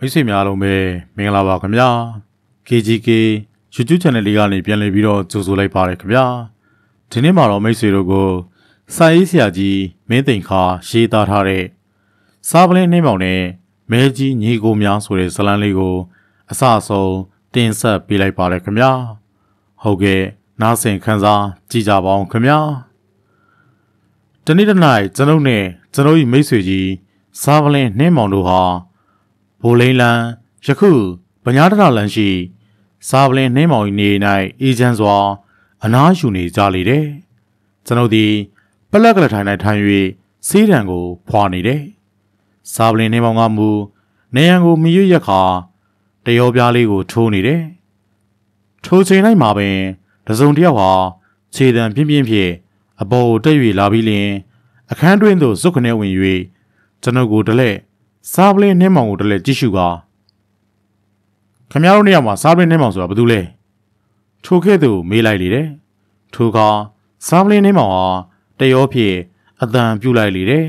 မိတ်ဆွေများလုံးပဲမင်္ဂလာပါခင်ဗျာ KGK YouTube Channel လေးကနေပြန်လည်ပြီးတော့ကြိုဆိုလိုက်ပါတယ်ခင်ဗျာဒီနေ့မှာတော့မိတ်ဆွေတို့ကိုစာရေးဆရာကြီးမင်းသိန်ခါရေးသားထားတဲ့စားပလင်းနှိမ့်ပေါင်နဲ့မဲကြီးညီကိုများဆိုတဲ့ဇလန်းလေးကို အစအဆုံးတင်ဆက်ပေးလိုက်ပါတယ်ခင်ဗျာဟုတ်ကဲ့နားဆင်ခန်းစားကြည့်ကြပါအောင်ခင်ဗျာတနေ့တစ်နေ့ကျွန်ုပ်နဲ့ကျွန်ုပ်၏မိတ်ဆွေကြီးစားပလင်းနှင်းမောင်တို့ဟာ ဘိုလိန်လန်ယခုဗညာတရလန်ရှိစားပလင်းနှင်းမောင်၏နေ၌အေဂျင့်စွာ အနားယူနေကြလေတယ်ကျွန်ုပ်သည်ပလက်ကလထိုင်၌ထိုင်၍စေးတံကို ဖွာနေတယ်စားပလင်းနှင်းမောင်ကမူနေရန်ကိုမြည်ရက်ခါတရောပြားလေးကိုထိုးနေတယ်ထိုချိန်လိုက်မှာပင်တစုံတစ်ယောက်ဟာခြေတံပြင်းပြင်းဖြင့်အပေါ်ကိုတက်၍လာပြီးလျင်အခန်းတွင်းသို့စွတ်ခနဲ့ဝင်၍ကျွန်ုပ်ကိုတလဲ စားပလင်းနှင်းမောင်ကိုတလဲကြည့်ရှုကာခမရတို့နေရာမှာစားပလင်းနှင်းမောင်ဆိုတာဘာတူလဲထိုခဲ့သူမေးလိုက်လေတယ်ထိုကစားပလင်းနှင်းမောင်ဟာတရောဖြင့်အတန်ပြူလိုက်လေတယ်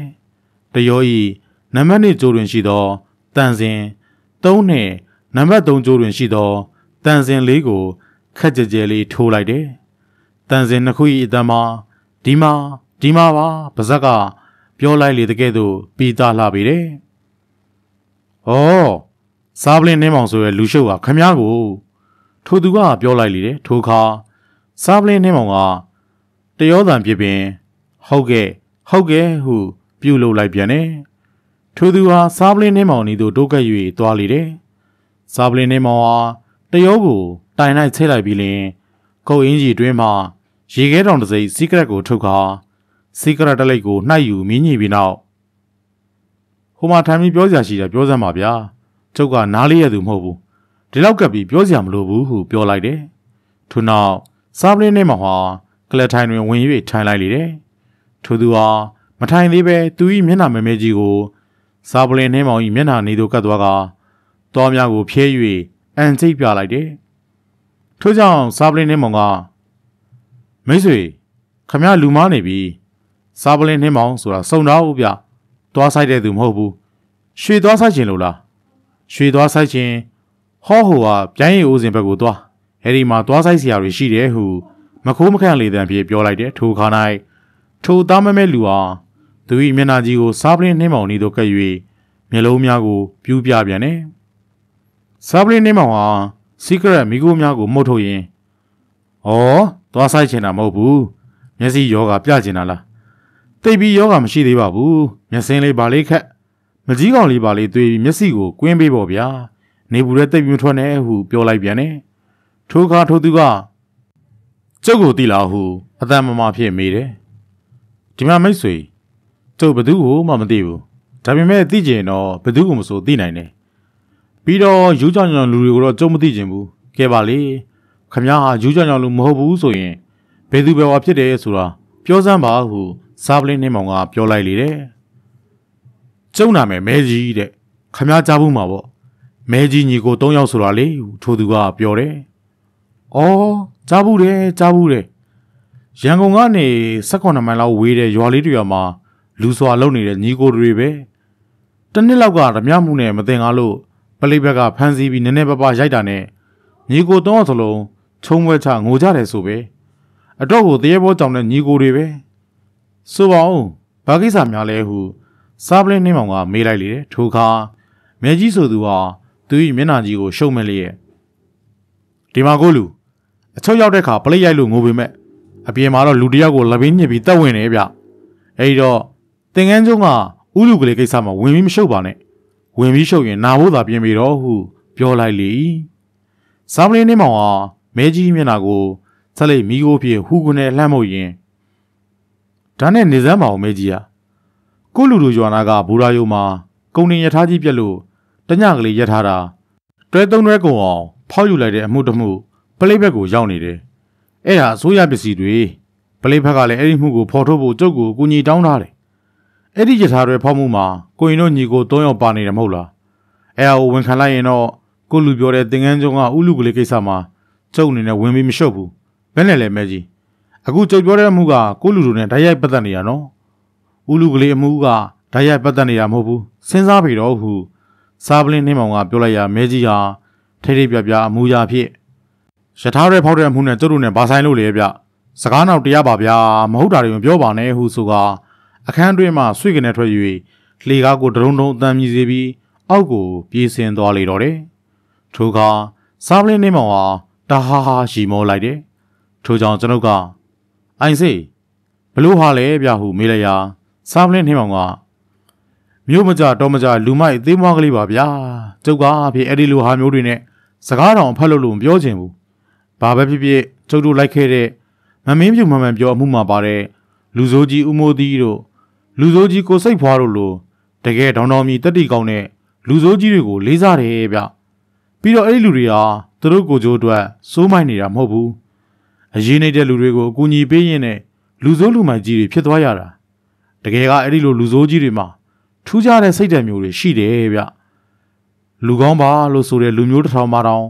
တရောဤနံပါတ်1ကြိုးတွင်ရှိသောတန်စင်3နဲ့နံပါတ်3ကြိုးတွင်ရှိသောတန်စင်လေးကိုခက်ကြကြဲလေးထိုးလိုက်တယ်တန်စင်နှစ်ခု၏အတန်မှာဒီမှာဒီမှာပါပါဇက်ကပြောလိုက်လေတကယ်တော့ပြီးသားလှပြီတဲ့။ ဩစားပလင်းနှင်းမောင်ဆိုရဲလူရှုပ်ကခမ ्या ကိုထိုသူကပြောလိုက်လေတဲ့ထိုခါစားပလင်းနှင်းမောင်ကတရောတန်ဖြစ်ပင် ဟုတ်ကဲ့ဟုတ်ကဲ့ဟုပြုတ်လုပ်လိုက်ပြန်တယ်။ထိုသူဟာစားပလင်းနှင်းမောင်ဤသို့တိုးကပ်၍သွားလေတယ်။စားပလင်းနှင်းမောင်ဟာတရောကိုတိုင်လိုက်ဆိတ်လိုက်ပြီးလင်ကုတ်အင်းကြီးတွင်းမှာရေခဲတောင်တစ်စိမ့်စီကရက်ကိုထုတ်ခါစီကရက်တလိတ်ကိုနှိုက်ယူမြင်းညီပြီးနောက် ဟိုမှာထိုင်ပြီးပြောစရာရှိတယ်ပြောစမ်းပါဗျာကျုပ်ကနားလေးရသူမဟုတ်ဘူးဒီလောက်ကပ်ပြီးပြောစရာမလိုဘူးဟုပြောလိုက်တယ်ထို့နောက်စားပလင်းနဲ့မှဟာကလထိုင်တွင်ဝင်၍ထိုင်လိုက်လေတယ်ထို့သူဟာမထိုင်သေးပဲသူ၏မျက်နှာမဲမဲကြီးကိုစားပလင်းနှင်းမောင်၏မျက်နှာနေသို့ကပ်သွားကတောများကိုဖြဲ၍အန်ကျိတ်ပြလိုက်တယ်ထို့ကြောင့်စားပလင်းနှင်းမောင်ကမိတ်ဆွေခမရလူမားနေပြီစားပလင်းနှင်းမောင်ဆိုတာစုံတော့ဘူးဗျ သွားဆိုင်တဲ့သူမဟုတ်ဘူးရွှေသွားဆိုင်ခြင်းလို့လားရွှေသွားဆိုင်ခြင်းဟောဟိုဟာပြိုင်းရီအိုးစင်ဘက်ကိုသွားအဲဒီမှာသွားဆိုင်စရာတွေရှိတယ်ဟုမခိုးမခန့်လေတံပြေပြောလိုက်တယ်ထိုခါ၌ထိုသားမမဲလူဟာသူ၏မျက်နှာကြီးကိုစားပလင်းနှင်းမောင်နေသို့ကပ်၍မျက်လုံးများကိုပြူးပြပြန်တယ်စားပလင်းနှင်းမောင်ဟာစီကရက်မိကိုများကိုမှုတ်ထုတ်ရင်ဩသွားဆိုင်ချင်တာမဟုတ်ဘူးမျက်စိယောဂပြချင်တာလား တိတ်ပြီးယောဂမရှိသေးပါဘူးမျက်စင်းလေးပါလေးခက်မကြီးကောင်လေးပါလေးသွေးပြီးမျက်စိကိုကွင်းပေးပေါ့ဗျာနေဘူးတဲ့တိတ်ပြီးမထွက်နဲ့ဟုပြောလိုက်ပြန်တယ်ထိုခါထိုသူကကျုပ်ကိုတိလာဟုအတန်မမဖြစ်မိတယ်ဒီမှာမိတ်ဆွေကျုပ်ဘသူ့ကိုမှမသိဘူးဒါပေမဲ့သိကျင်တော့ဘသူ့ကိုမဆိုသိနိုင်တယ်ပြီးတော့ယူကြောင်ကြောင်လူတွေကိုတော့ကျုပ်မသိကျင်ဘူးကဲပါလေခမည်းဟာယူကြောင်ကြောင်လူမဟုတ်ဘူးဆိုရင်ဘယ်သူပဲဝါဖြစ်တယ်ဆိုတာပြောစမ်းပါဟု စားပလင်းနှင်းမောင်ကပြောလိုက်လေတဲ့ကျုံနာမယ်မဲကြီးတဲ့ခမည်းကြားဘူးမှာပေါ့မဲကြီးညီကို၃ယောက်ဆိုတာလေထိုသူကပြောတယ်အော်ကြားဘူးတယ်ကြားဘူးတယ်ရန်ကုန်ကနေ18မိုင်လောက်ဝေးတဲ့ရွာလေးတွေမှာလူစွာလုံနေတဲ့ညီကိုတွေပဲတနစ်လောက်ကဓမြမှုနဲ့မတင်ကားလို့ပလိဘက်ကဖမ်းဆီးပြီးနည်းနည်းပါးပါးရိုက်တာနဲ့ညီကိုတော့သလုံးချုံဝဲချငိုကြတယ်ဆိုပဲအတော့ကိုတရေဘောကြောင်တဲ့ညီကိုတွေပဲ ဆိုပါဦးဘာကိစ္စများလဲဟုစားပလင်းနှင်းမောင်ကမေးလိုက်လေထိုခါမဲကြီးဆိုသူဟာသူ၏မျက်နှာကြီးကိုရှုံမဲ့လျက်ဒီမှာကိုလူအချုပ်ရောက်တဲ့ခါပလိရိုက်လို့ငိုပေမဲ့အပြင်မှာတော့လူတယောက်ကိုလပင်းညစ်ပြီးတက်ဝင်နေဗျအဲဒီတော့တင်ငန်းကျုံကဥလူကလေးကိစ္စမှာဝင်ပြီးမရှုပ်ပါနဲ့ဝင်ပြီးရှုပ်ရင်နာဖို့သာပြင်ပြီတော့ဟုပြောလိုက်လေစားပလင်းနှင်းမောင်ဟာမဲကြီးမျက်နှာကိုဆက်လိုက်မိကိုဖြင့်ဟူကွနဲ့လှမ်းမို့ရင် ဒါနဲ့နေစမ်းပါအောင်မဲကြီးဟာကိုလူလူရွာနာကဘူရာယိုမှာကုံနေရထားကြီးပြက်လို့တညကလေးရက်ထားတာတွဲသုံးတွဲကုံအောင် ဖောက်ယူလိုက်တဲ့အမှုတမှုပလိဘက်ကိုရောက်နေတယ်အဲ့ဒါအစိုးရပစ္စည်းတွေပလိဘက်ကလည်းအဲ့ဒီမှုကိုဖော်ထုတ်ဖို့ကြုတ်ကိုကူညီတောင်းထားတယ်အဲ့ဒီရထားတွေဖောက်မှုမှာကိုရင်တို့ညီကို၃ယောက်ပါနေတယ်မဟုတ်လားအဲ့ဒါကိုဝန်ခံလိုက်ရင်တော့ကိုလူပြောတဲ့သင်္ကန်းကျုံကဥလူကလေးကိစ္စမှာကျုပ်အနေနဲ့ဝင်ပြီးမလျှော့ဘူးဘယ်နဲ့လဲမဲကြီး အခုကျုပ်ပြောတဲ့အမှုကကိုလူလူနဲ့ဓာတ်ရိုက်ပတ်သက်နေရနော်ဥလူကလေးအမှုကဓာတ်ရိုက်ပတ်သက်နေတာမဟုတ်ဘူးစဉ်းစားပြီတော့ဟုစားပလင်းနှင်းမောင်ကပြောလိုက်ရမဲကြီးဟာထိထိပြပြအမူအရာဖြစ်ရထားရဲဖောက်တဲ့အမှုနဲ့သူတို့နဲ့ဘာဆိုင်လို့လဲဗျစကားနောက်တရားပါဗျာမဟုတ်တာတွေမပြောပါနဲ့ဟုဆိုကအခန်းတွင်းမှဆွေကနေထွက်၍လေကားကိုဒရုံဒုံအတန်မြည်စေပြီးအောက်ကိုပြေးဆင်းသွားလေတော့တယ်ထိုအခါစားပလင်းနှင်းမောင်ဟာတဟားဟာရီမောလိုက်တယ်ထိုကြောင့်ကျွန်ုပ်က အိုင်စေဘလို့ဟာလဲဗျဟုမေးလိုက်ရာစားပလင်းနှင်းမောင်ကမြို့မကြတော့မကြလူမိုက်အသေးမွားကလေးပါဗျာကျုပ်ကအဖြစ်အဲ့ဒီလိုဟာမျိုးတွေနဲ့စကားတော်ဖတ်လို့လို့မပြောချင်ဘူးဘာပဲဖြစ်ဖြစ်ကျုပ်တို့လိုက်ခဲ့တဲ့မမင်းပြူမမှန်ပြောအမှုမှာပါတဲ့လူစိုးကြီးဦးမိုးသီးတို့လူစိုးကြီးကိုစိတ်ဖွားတို့လိုတကယ်ဒေါင်တော်မီတက်တီကောင်းတဲ့လူစိုးကြီးတွေကိုလေးစားတယ်ဗျပြီးတော့အဲ့ဒီလူတွေဟာသူတို့ကိုကြိုးအတွက်စိုးမိုက်နေတာမဟုတ်ဘူး အရေးနေတဲ့လူတွေကိုအကူအညီပေးရင်းနဲ့လူစိုးလူမိုက်ကြီးတွေဖြစ်သွားရတာတကယ်ကအဲ့ဒီလိုလူစိုးကြီးတွေမှာထူးခြားတဲ့စိတ်ဓာတ်မျိုးတွေရှိတယ်ဗျလူကောင်းပါလို့ဆိုတဲ့လူမျိုးတစ်ထောင်မှတောင်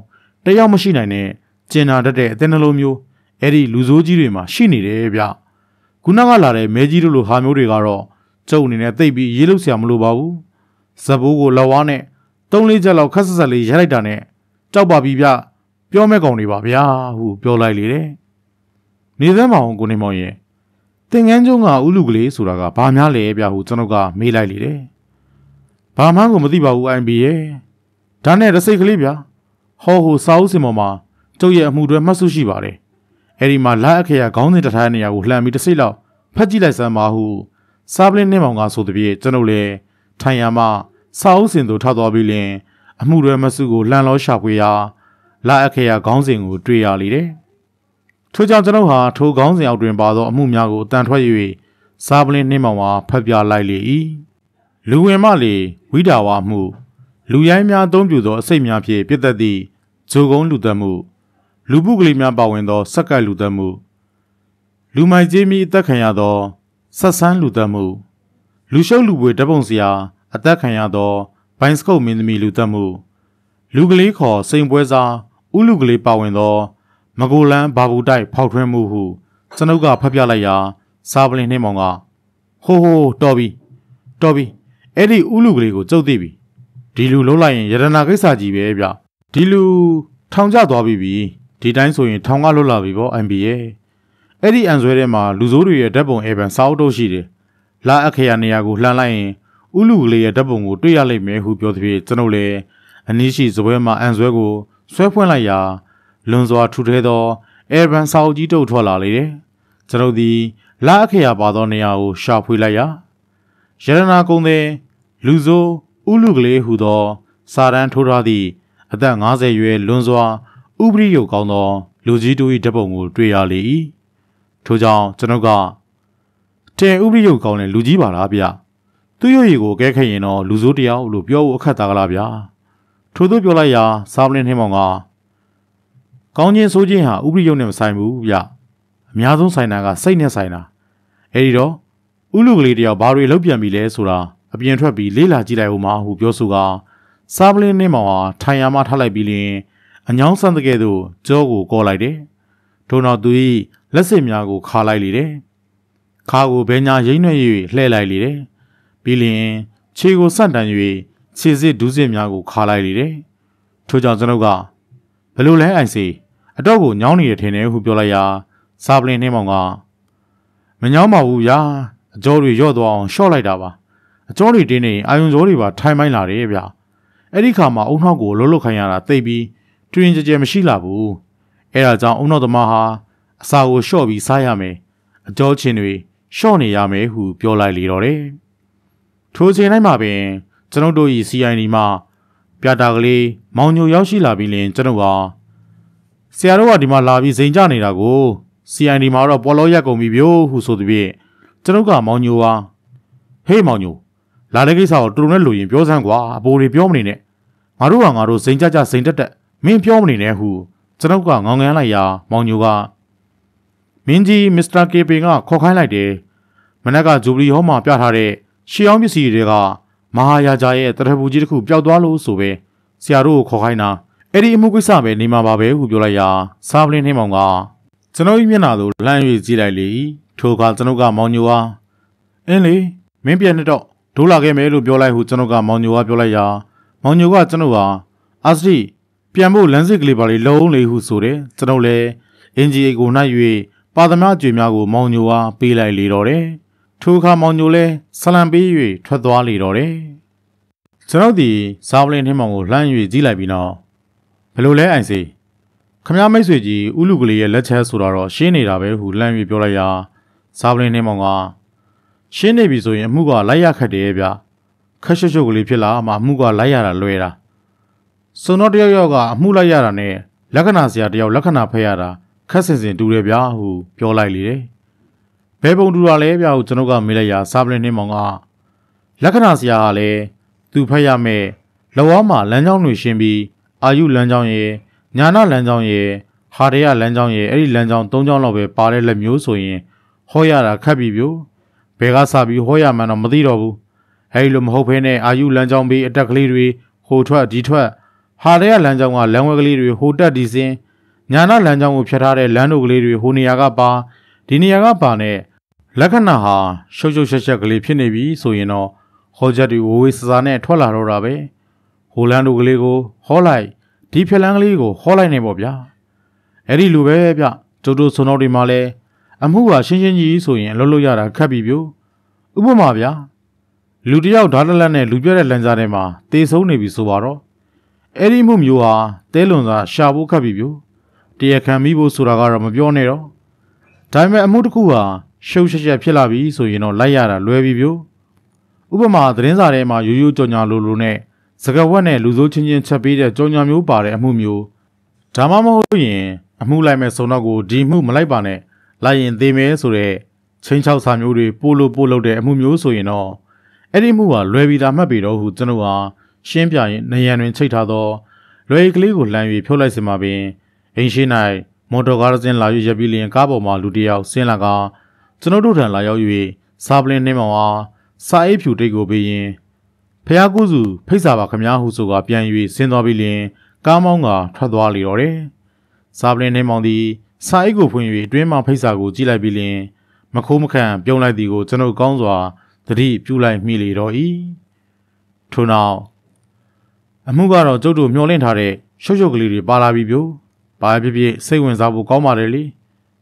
တယောက်မရှိနိုင်တဲ့ကျင်နာတတ်တဲ့အသင်းနှလုံးမျိုးအဲ့ဒီလူစိုးကြီးတွေမှာရှိနေတယ်ဗျခုနကလာတဲ့မဲကြီးတို့လိုဟာမျိုးတွေကတော့ကျုပ်အနေနဲ့သိပ်ပြီးရေးလို့ဆရာမလိုပါဘူးဇဘိုးကိုလောက်ဝါးနဲ့သုံးလေးချက်လောက်ခက်ဆက်ဆက်လေးရိုက်လိုက်တာနဲ့ကြောက်ပါပြီဗျပြောမဲ့ကောင်တွေပါဗျာဟုပြောလိုက်လေတဲ့ နေသမ်းမအောင်ကိုနေမောင်ရဲ့တင်ငန်းကျုံကဥလူကလေးဆိုတာကဘာများလဲဗျဟုကျွန်တော်ကမေးလိုက်လေတဲ့ဘာမှကိုမသိပါဘူး IB ရဲ့ဒါနဲ့ရစိတ်ကလေးဗျဟောဟိုစာအုပ်စင်ပေါ်မှာကျုပ်ရဲ့အမှုတွေမှတ်စုရှိပါတယ်အဲ့ဒီမှာလက်အခရာခေါင်းစဉ်တထားတဲ့နေရာကိုလှမ်းပြီးတစ်စိတ်လောက်ဖတ်ကြည့်လိုက်စမ်းပါဟုစားပလင်းနှင်းမောင်ကဆိုတဲ့ပြေကျွန်ုပ်လည်းထိုင်ရမှစာအုပ်စင်သို့ထောက်သွားပြီးလင်အမှုတွေမစုကိုလှန်လောရှာဖွေရာလက်အခရာခေါင်းစဉ်ကိုတွေ့ရလေတယ် ထို့ကြောင့်ကျွန်ုပ်ဟာထိုခေါင်းစဉ်အောက်တွင်ပါသောအမှုများကိုအတန်ထွက်၍စားပလင်းနှင်းမောင်မှာဖတ်ပြလိုက်လေ၏လူဝင်မလေဝိဒါဝမှုလူရိုင်းများအသုံးပြုသောအစိတ်များဖြင့်ပြည့်တတ်သည့်ဂျိုကုန်းလူသက်မှု လူပုဂ္ဂလိများပါဝင်သောစက္ကန့်လူသက်မှု လူမိုက်ကြီးမိအသက်ခံရသောဆက်ဆန်းလူသက်မှု လူရှုပ်လူပွေဓပုံစရာအသက်ခံရသောဘိုင်စကုတ်မင်းသမီးလူသက်မှု လူကလေးခေါ်စိန်ပွဲစားဥလူကလေးပါဝင်သော မကိုလန်းဘာဘူးတိုက်ဖောက်ထွင်းမှုဟုကျွန်ုပ်ကဖတ်ပြလိုက်ရာစားပလင်နှင်းမောင်ကဟိုးဟိုးတော်ပြီတော်ပြီအဲ့ဒီဥလူကလေးကိုကြုတ်သိပြီဒီလူလုံးလိုက်ရင်ယရနာကိစ္စကြီးပဲဗျဒီလူထောင်ကျသွားပြီပြီဒီတိုင်းဆိုရင်ထောင်ကလွတ်လာပြီပေါ့ MB ရဲ့အဲ့ဒီအန်ဆွဲထဲမှာလူဆိုးတွေရဲ့ဓာတ်ပုံအေဗန်စာအုပ်တို့ရှိတယ်လာအခရာနေရာကိုလှမ်းလိုက်ရင်ဥလူကလေးရဲ့ဓာတ်ပုံကိုတွေ့ရလိမ့်မယ်ဟုပြောသဖြင့်ကျွန်ုပ်လည်းအနည်းရှိစပွဲမှာအန်ဆွဲကိုဆွဲဖွင့်လိုက်ရာ လွန်စွာထူထဲသောအေဗန်စာအုပ်ကြီးတုတ်ထွက်လာလေတယ်ကျွန်ုပ်သည်လာအခရာပါသောနေရာကိုရှာဖွေလိုက်ရာရတနာကုန်းသည်လူဆိုးဥလူကလေးဟူသော စာရန်ထိုးထားသည့်အသက်50ရွယ်လွန်စွာဥပရိယုတ်ကောင်းသောလူကြီးတို့၏ဓပုံကိုတွေ့ရလေ၏ထို့ကြောင့်ကျွန်ုပ်ကတင်ဥပရိယုတ်ကောင်းတဲ့လူကြီးပါလားဗျသူ့ရွရည်ကိုကဲခဲ့ရင်တော့လူစိုးတယောက်လို့ပြောဖို့အခက်သားကလားဗျာထို့သူပြောလိုက်ရာစာပလင်းထင်းမောင်က ကောင်းချင်းဆိုးချင်းဟာဥပရိယုတ်နဲ့မဆိုင်ဘူးဗျအများဆုံးဆိုင်တာကစိတ်နဲ့ဆိုင်တာအဲဒီတော့ဥလူကလေးတယောက်ဘာတွေလောက်ပြန်ပြီလဲဆိုတာအပြင်ထွက်ပြီးလေးလာကြည့်လိုက်ဦးမဟုပြောဆိုကစားပလင်းနှင်းမောင်ဟာထိုင်ရမှထားလိုက်ပြီးလင်အညောင်းဆန်းတဲ့ကဲ့သို့ကြောကိုကောလိုက်တယ်။ထို့နောက်သူ၏လက်စစ်များကိုခါလိုက်လေတယ်။ခါကိုဘဲညာရိမ့်နှွဲ့၍လှဲ့လိုက်လေတယ်။ပြီးလင်ခြေကိုဆန့်တန်၍ခြေစစ်ဒူးစစ်များကိုခါလိုက်လေတယ်။ထို့ကြောင့်ကျွန်ုပ်ကဘလို့လဲအိုင်စီ အတော့ကိုညောင်းနေရထင်တယ်ဟုပြောလိုက်ရာစားပလင်းနှင်းမောင်ကမညောင်းပါဘူးဗျာအကျော်တွေရော့သွားအောင်ရှော့လိုက်တာပါအကျော်တွေတင်းနေအာယုံကျော်တွေပါထိုင်မိုင်းလာတယ်ဗျအဲ့ဒီခါမှာအုံနှောက်ကိုလှုပ်လှုပ်ခိုင်းရတာသိပြီးတွင်ကြကြမရှိလာဘူးအဲ့ဒါကြောင့်အုံနှောက်သမားဟာအစာကိုလျှော့ပြီးစားရမယ်အကျော်ချင်းတွေလျှော့နေရမယ်ဟုပြောလိုက်လေတော့တယ်ထိုချိန်တိုင်းမှာပင်ကျွန်ုပ်တို့၏ CID မှာပြတာကလေးမောင်ညိုရောက်ရှိလာပြီးလင်ကျွန်ုပ်ဟာ ဆရာတို့ကဒီမှာလာပြီးစိန်ကြနေတာကို CID မှာတော့ပေါ်လို့ရက်ကုန်ပြီဗျို့ဟုဆိုသည်ဖြင့်ကျွန်ုပ်ကမောင်ညိုဟာဟေးမောင်ညိုလာတဲ့ကိစ္စကိုတူတူနဲ့လူရင်ပြောစမ်းကွာအပိုတွေပြောမနေနဲ့ငါတို့ကငါတို့စိန်ကြကြစိန်တက်တက်မင်းပြောမနေနဲ့ဟုကျွန်ုပ်ကငောင်ငန်းလိုက်ရာမောင်ညိုကမင်းကြီးမစ္စတာကေပင်ကခေါ်ခိုင်းလိုက်တယ်မနက်ကဂျူဘလီဟောမှာပြထားတဲ့ရှေးအောင်ပစ္စည်းတွေကမဟာယာဂျာရဲ့တရဖူကြီးတစ်ခုပျောက်သွားလို့ဆိုပဲဆရာတို့ကိုခေါ်ခိုင်းတာ အဲ့ဒီအမှုကိစ္စပဲနေမှာပါပဲဟုပြောလိုက်ရာစာပလင်းနှင်းမောင်ကကျွန်တော်၏မျက်နှာသို့လှမ်း၍ကြည့်လိုက်လေထိုအခါကျွန်ုပ်ကမောင်ညိုဟာအင်းလေမင်းပြန်နေတော့ဒိုးလာခဲ့မယ်လို့ပြောလိုက်ဟုကျွန်ုပ်ကမောင်ညိုကပြောလိုက်ရာမောင်ညိုကကျွန်တော်ဟာအာစတိပြန်ဖို့လမ်းစစ်ကလေးပါလေးလုံးလေဟုဆိုတယ်ကျွန်တော်လည်းအင်ဂျီအိတ်ကိုနှိုက်၍ပါသမားကြွေများကိုမောင်ညိုအားပေးလိုက်လေတော့တယ်ထိုအခါမောင်ညိုလည်းဆလံပေး၍ထွက်သွားလေတော့တယ်ကျွန်တော်ဒီစာပလင်ထင်းမောင်ကိုလှမ်း၍ကြီးလိုက်ပြီးတော့ဘယ် လိုလဲအိုင်စီခမည်းမိတ်ဆွေကြီးဥလူကလေးရဲ့လက်ချက်ဆိုတော့ရှင်းနေတာပဲဟုလှမ်း၍ပြောလိုက်ရာစာပလင်ထင်းမောင်ကရှင်းနေပြီဆိုရင်အမှုကလိုက်ရခတ်တယ်ဗျခက်ရှုပ်ရှုပ်ကလေးဖြစ်လာမှအမှုကလိုက်ရတာလွယ်တာစုံတော့တယောက်ယောက်ကအမှုလိုက်ရတာနဲ့လက္ခဏာဆရာတယောက်လက္ခဏာဖက်ရတာခက်စင်စင်တူတယ်ဗျာဟုပြောလိုက်လေတယ်ဘယ်ပုံတူတာလဲဗျာဟုကျွန်တော်ကမေးလိုက်ရာစာပလင်နှင်းမောင်ကလက္ခဏာဆရာကလည်းသူဖက်ရမယ်လောဝါမှာလမ်းကြောင်းတွေရှင်းပြီး အာယုလမ်းကြောင်းရဲ့ညာနာလမ်းကြောင်းရဲ့ဟာရရလမ်းကြောင်းရဲ့အဲ့ဒီလမ်းကြောင်း၃ကြောင်းလောက်ပဲပါတဲ့လက်မျိုးဆိုရင်ဟောရတာခက်ပြီပြို့ဘယ်ကစပြီးဟောရမှန်းတော့မသိတော့ဘူးအဲဒီလိုမဟုတ်ဘဲနဲ့အာယုလမ်းကြောင်းပြီးအတက်ကလေးတွေဟိုထွက်ဒီထွက်ဟာရရလမ်းကြောင်းကလမ်းဝဲကလေးတွေဟိုတက်ဒီစင်းညာနာလမ်းကြောင်းကိုဖြတ်ထားတဲ့လမ်းတို့ကလေးတွေဟိုနေရာကပါဒီနေရာကပါနဲ့လက္ခဏာဟာရှုပ်ရှုပ်ရှက်ရှက်ကလေးဖြစ်နေပြီဆိုရင်တော့ဟောချက်တွေဝေဝေးစစားနဲ့ထွက်လာတော့တာပဲ ဟိုလမ်းတို့ကလေးကိုဟောလိုက်ဒီဖြက်လန်းကလေးကိုဟောလိုက်နေပေါ့ဗျာအဲ့ဒီလိုပဲဗျကျုပ်တို့ဆွန်တော်တွေမှာလဲအမှုဟာရှင်းရှင်းကြီးဆိုရင်အလုပ်လုပ်ရတာခက်ပြီပြို့ဥပမာဗျာလူတယောက်ဓာတ်လက်နဲ့လူပြတဲ့လမ်းကြားထဲမှာတေဆုံးနေပြီဆိုပါတော့အဲ့ဒီမှုမျိုးဟာတဲလွန်စွာရှာဖို့ခက်ပြီပြို့တရားခံမိဖို့ဆိုတာကတော့မပြောနဲ့တော့ဒါပေမဲ့အမှုတစ်ခုဟာရှုပ်ရှက်ရှက်ဖြစ်လာပြီဆိုရင်တော့လိုက်ရတာလွယ်ပြီပြို့ဥပမာသတင်းစာထဲမှာရိုးရိုးကြော်ညာလိုလိုနဲ့ စကဝက်နဲ့လူစိုးချင်းချင်းချက်ပေးတဲ့ကြော်ညာမျိုးပါတဲ့အမှုမျိုးဒါမှမဟုတ်ရင်အမှုလိုက်မဲ့စုံတော့ကိုဒီမှုမလိုက်ပါနဲ့လိုက်ရင်သေမယ်ဆိုတဲ့ချင်းချောက်စာမျိုးတွေပို့လို့ပို့လို့တဲ့အမှုမျိုးဆိုရင်တော့အဲ့ဒီမှုဟာလွယ်ပြီးသားမှတ်ပြီးတော့ဟုကျွန်တော်ဟာရှင်းပြရင်နေရန်တွင်ချိတ်ထားသောလွယ်ကလေးကိုလှမ်း၍ဖြုတ်လိုက်စမှာပင်အိမ်ရှိ၌မော်တော်ကားတစ်စင်းလာ၍ရပ်ပြီးလျင်ကားပေါ်မှာလူတစ်ယောက်ဆင်းလာကကျွန်တော်တို့ထံလာရောက်၍စားပလင်းနှင်းမောင်အားစာအိပ်ဖြူတိတ်ကိုပေးရင် ဖះကူးစုဖိတ်စာပါခမားဟုဆိုကပြန်၍ဆင်းသွားပြီးလျင်ကားမောင်းကထွက်သွားလေတော့တယ်။စားပလင်းနှင်းမောင်သည်စာအိပ်ကိုဖွင့်၍အတွင်းမှဖိတ်စာကိုကြည့်လိုက်ပြီးလျင်မခိုးမခန့်ပြုံးလိုက်သည်ကိုကျွန်ုပ်ကောင်းစွာသတိပြုလိုက်မိလေတော့၏ထို့နောက်အမှုကတော့ကျုပ်တို့မျှော်လင့်ထားတဲ့ရှုပ်ရှုပ်ကလေးတွေပါလာပြီပြို့ဘာဖြစ်ဖြစ်စိတ်ဝင်စားဖို့ကောင်းပါတယ်လေ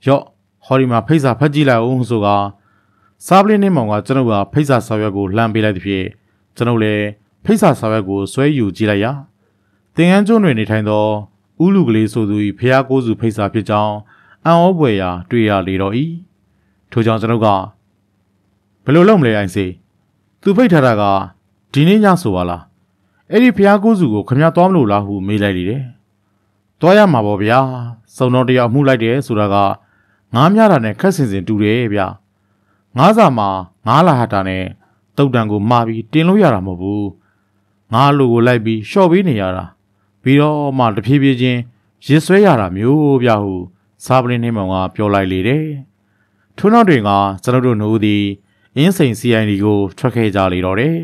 ရော့ဟော်ဒီမှာဖိတ်စာဖတ်ကြည့်လိုက်အောင်ဆိုကစားပလင်းနှင်းမောင်ကကျွန်ုပ်ကဖိတ်စာစာရွက်ကိုလှမ်းပေးလိုက်သဖြင့် ကျွန်ုပ်လည်းဖိတ်စာစာရွက်ကိုဆွဲယူကြည့်လိုက်ရာသင်္ကန်းကျွန်းတွင်နေထိုင်သောဥလူကလေးဆိုသူ၏ဖះကိုးစုဖိတ်စာဖြစ်ကြောင်းအံ့ဩဖွယ်ရာတွေ့ရလေတော့၏ထို့ကြောင့်ကျွန်ုပ်ကဘယ်လိုလုပ်မလဲအိုင်စီသူဖိတ်ထားတာကဒီနေ့ညဆိုပါလားအဲ့ဒီဖះကိုးစုကိုခမရသွားမလို့လားဟုမေးလိုက်လေတယ်သွားရမှာပေါ့ဗျာစုံတော်တရားမှုလိုက်တယ်ဆိုတာကငားများတာနဲ့ခက်စင်စင်တူတယ်ဗျာငားစာမှာငားလာဟတာနဲ့ တုတ်တန်ကိုမှာပြီးတင်လို့ရတာမဟုတ်ဘူးငားလိုကိုလိုက်ပြီးရှော့ပေးနေရတာပြီးတော့မှတဖြည်းဖြည်းချင်းရစ်ဆွဲရတာမျိုးဗျာဟုစားပလင်းနှင်းမောင်ကပြောလိုက်လေတယ်ထို့နောက်တွင်ကကျွန်တော်တို့နှုတ်သည်အင်းစိန် CID ကိုထွက်ခဲ့ကြလေတော့တယ်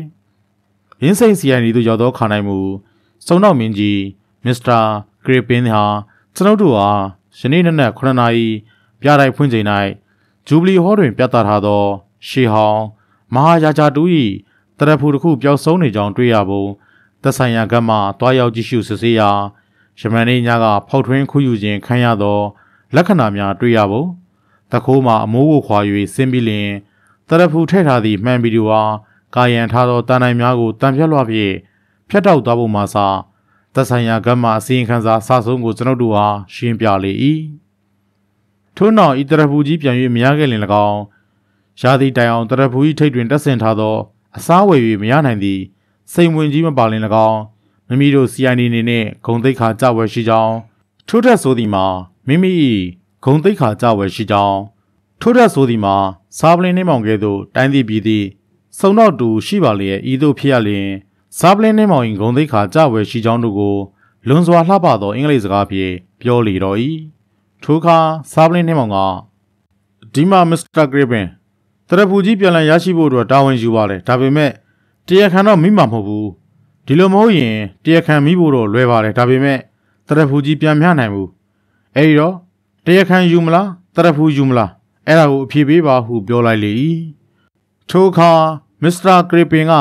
အင်းစိန် CID တို့ရောက်သောခါနိုင်မှုစုံတော့မင်းကြီးမစ္စတာဂရစ်ပင်းဟာကျွန်တော်တို့ဟာယနေ့နက်နက်9နာရီပြတိုက်ဖွင့်ချိန်၌ဂျူဘလီဟောတွင်ပြသထားသောရှေဟောင်း မဟာရာဂျာတူ၏တရဖူတစ်ခုပျောက်ဆုံးနေကြောင်းတွေ့ရပုံသက်ဆိုင်ရာကမှတွားရောက်ကြည့်ရှုစစ်ဆေးရာယမန်နေ့ညကဖောက်ထွင်းခုယူခြင်းခံရသော လက္ခဏာများတွေ့ရပုံတခိုးမှာအမိုးကိုခွာ၍ဆင်းပြီးလျင်တရဖူထည့်ထားသည့်မှန်ဗီဒီယိုအားကာယံထားသောတန်တိုင်းများကိုတံပြတ်လွှဖြင့်ဖြတ်တောက်သွားပုံမှာစာသက်ဆိုင်ရာကမှအစီရင်ခံစာစာဆုံးကိုကျွန်ုပ်တို့အားရှင်းပြလေ၏ထို့နောက်ဤတရဖူကြီးပြန်၍မရခဲ့လင်၎င်း ရာသီတိုင်အောင်တရဖူကြီးထိတ်တွင်တက်ဆင်ထားသောအစားဝယ်၍မရနိုင်သည့်စိန်ဝင်ကြီးမပါလင်၎င်းမိမိတို့ CID နေနှင့်ဂုံသိက္ခာကြဝယ်ရှိကြောင်းထို့ထက်ဆိုသည်မှာမိမိ၏ဂုံသိက္ခာကြဝယ်ရှိကြောင်းထို့ထက်ဆိုသည်မှာစားပလင်းနှင်းမောင်ကဲ့သို့တိုင်းသည့်ပြည်သည်စုံတော့တူရှိပါလျက်ဤသို့ဖြစ်ရလျင်စားပလင်းနှင်းမောင်၏ဂုံသိက္ခာကြဝယ်ရှိကြောင်းတို့ကိုလွန်စွာလှပသောအင်္ဂလိပ်စကားဖြင့်ပြောလေတော့၏ထိုအခါစားပလင်းနှင်းမောင်ကဒီမှာမစ္စတာဂရစ်ပင် တရဖူကြီးပြန်လည်ရရှိဖို့အတွက်တာဝန်ယူပါလေဒါပေမဲ့တရားခံတော့မိမှာမဟုတ်ဘူးဒီလိုမဟုတ်ရင်တရားခံမိဖို့တော့လွယ်ပါတယ်ဒါပေမဲ့တရဖူကြီးပြန်မနိုင်ဘူးအဲဒီတော့တရားခံယူမလားတရဖူယူမလားအဲ့ဒါကိုအဖြေပေးပါဟုပြောလိုက်လေ၏ထိုအခါမစ္စတာကရစ်ပင်က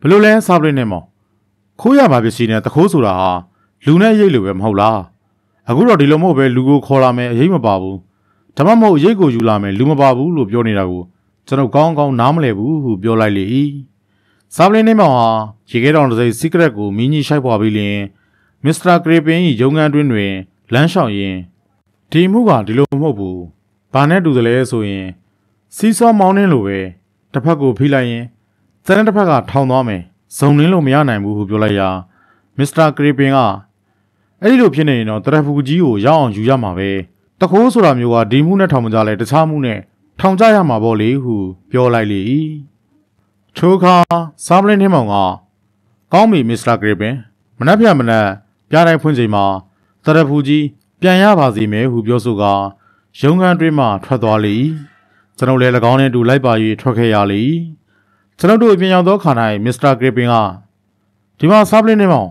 ဘလို့လဲစားပလင်းနေမောခိုးရမှာပစ္စည်းနဲ့တခိုးဆိုတာဟာလူနဲ့ရိတ်လိုပဲမဟုတ်လားအခုတော့ဒီလိုမဟုတ်ပဲလူကိုခေါ်လာမယ်အရေးမပါဘူးဒါမှမဟုတ်ရိတ်ကိုယူလာမယ်လူမပါဘူးလို့ပြောနေတာကို ကျွန်တော်ကောင်းကောင်းနားမလည်ဘူးဟုပြောလိုက်လေ၏စာပလင်းနေမောင်ဟာရေခဲတောင်တစ်စိတ် secret ကိုမင်းကြီးရှိုက်ပွားပြီးလင်မစ္စတာဂရေပင်၏ရုံငန်းတွင်တွင်လမ်းလျှောက်ရင်းဒီမှုကဒီလိုမဟုတ်ဘူးဘာနဲ့တူတယ်လဲဆိုရင်စီးစောမောင်းနှင်းလိုပဲတစ်ဖက်ကိုဖိလိုက်ရင်စတဲ့တစ်ဖက်ကထောင်သွားမယ်ဇုံနှင်းလို့မရနိုင်ဘူးဟုပြောလိုက်ရာမစ္စတာဂရေပင်ကအဲ့ဒီလိုဖြစ်နေရင်တော့တရဖူကြီးကိုရောက်အောင်ယူရမှာပဲတခိုးဆိုတာမျိုးကဒီမှုနဲ့ထောင်မကြလဲတခြားမှုနဲ့ ထောင်ကြရမှာပေါ့လေဟုပြောလိုက်လေ၏ထိုအခါစာမလင်းနှင်းမောင်ကကောင်းပြီမစ္စတာဂရေပင်မနှက်ပြမနှက်ပြတိုင်းဖွင့်ချိန်မှာတရဖူကြီးပြန်ရပါစေမယ်ဟုပြောဆိုကာရုံးခန်းတွင်းမှထွက်သွားလေ၏ကျွန်ုပ်လည်း၎င်းနှင့်အတူလိုက်ပါ၍ထွက်ခဲ့ရလေ၏ကျွန်ုပ်တို့အပြင်ရောက်သောခါ၌မစ္စတာဂရေပင်ကဒီမှာစာပလင်းနေမောင်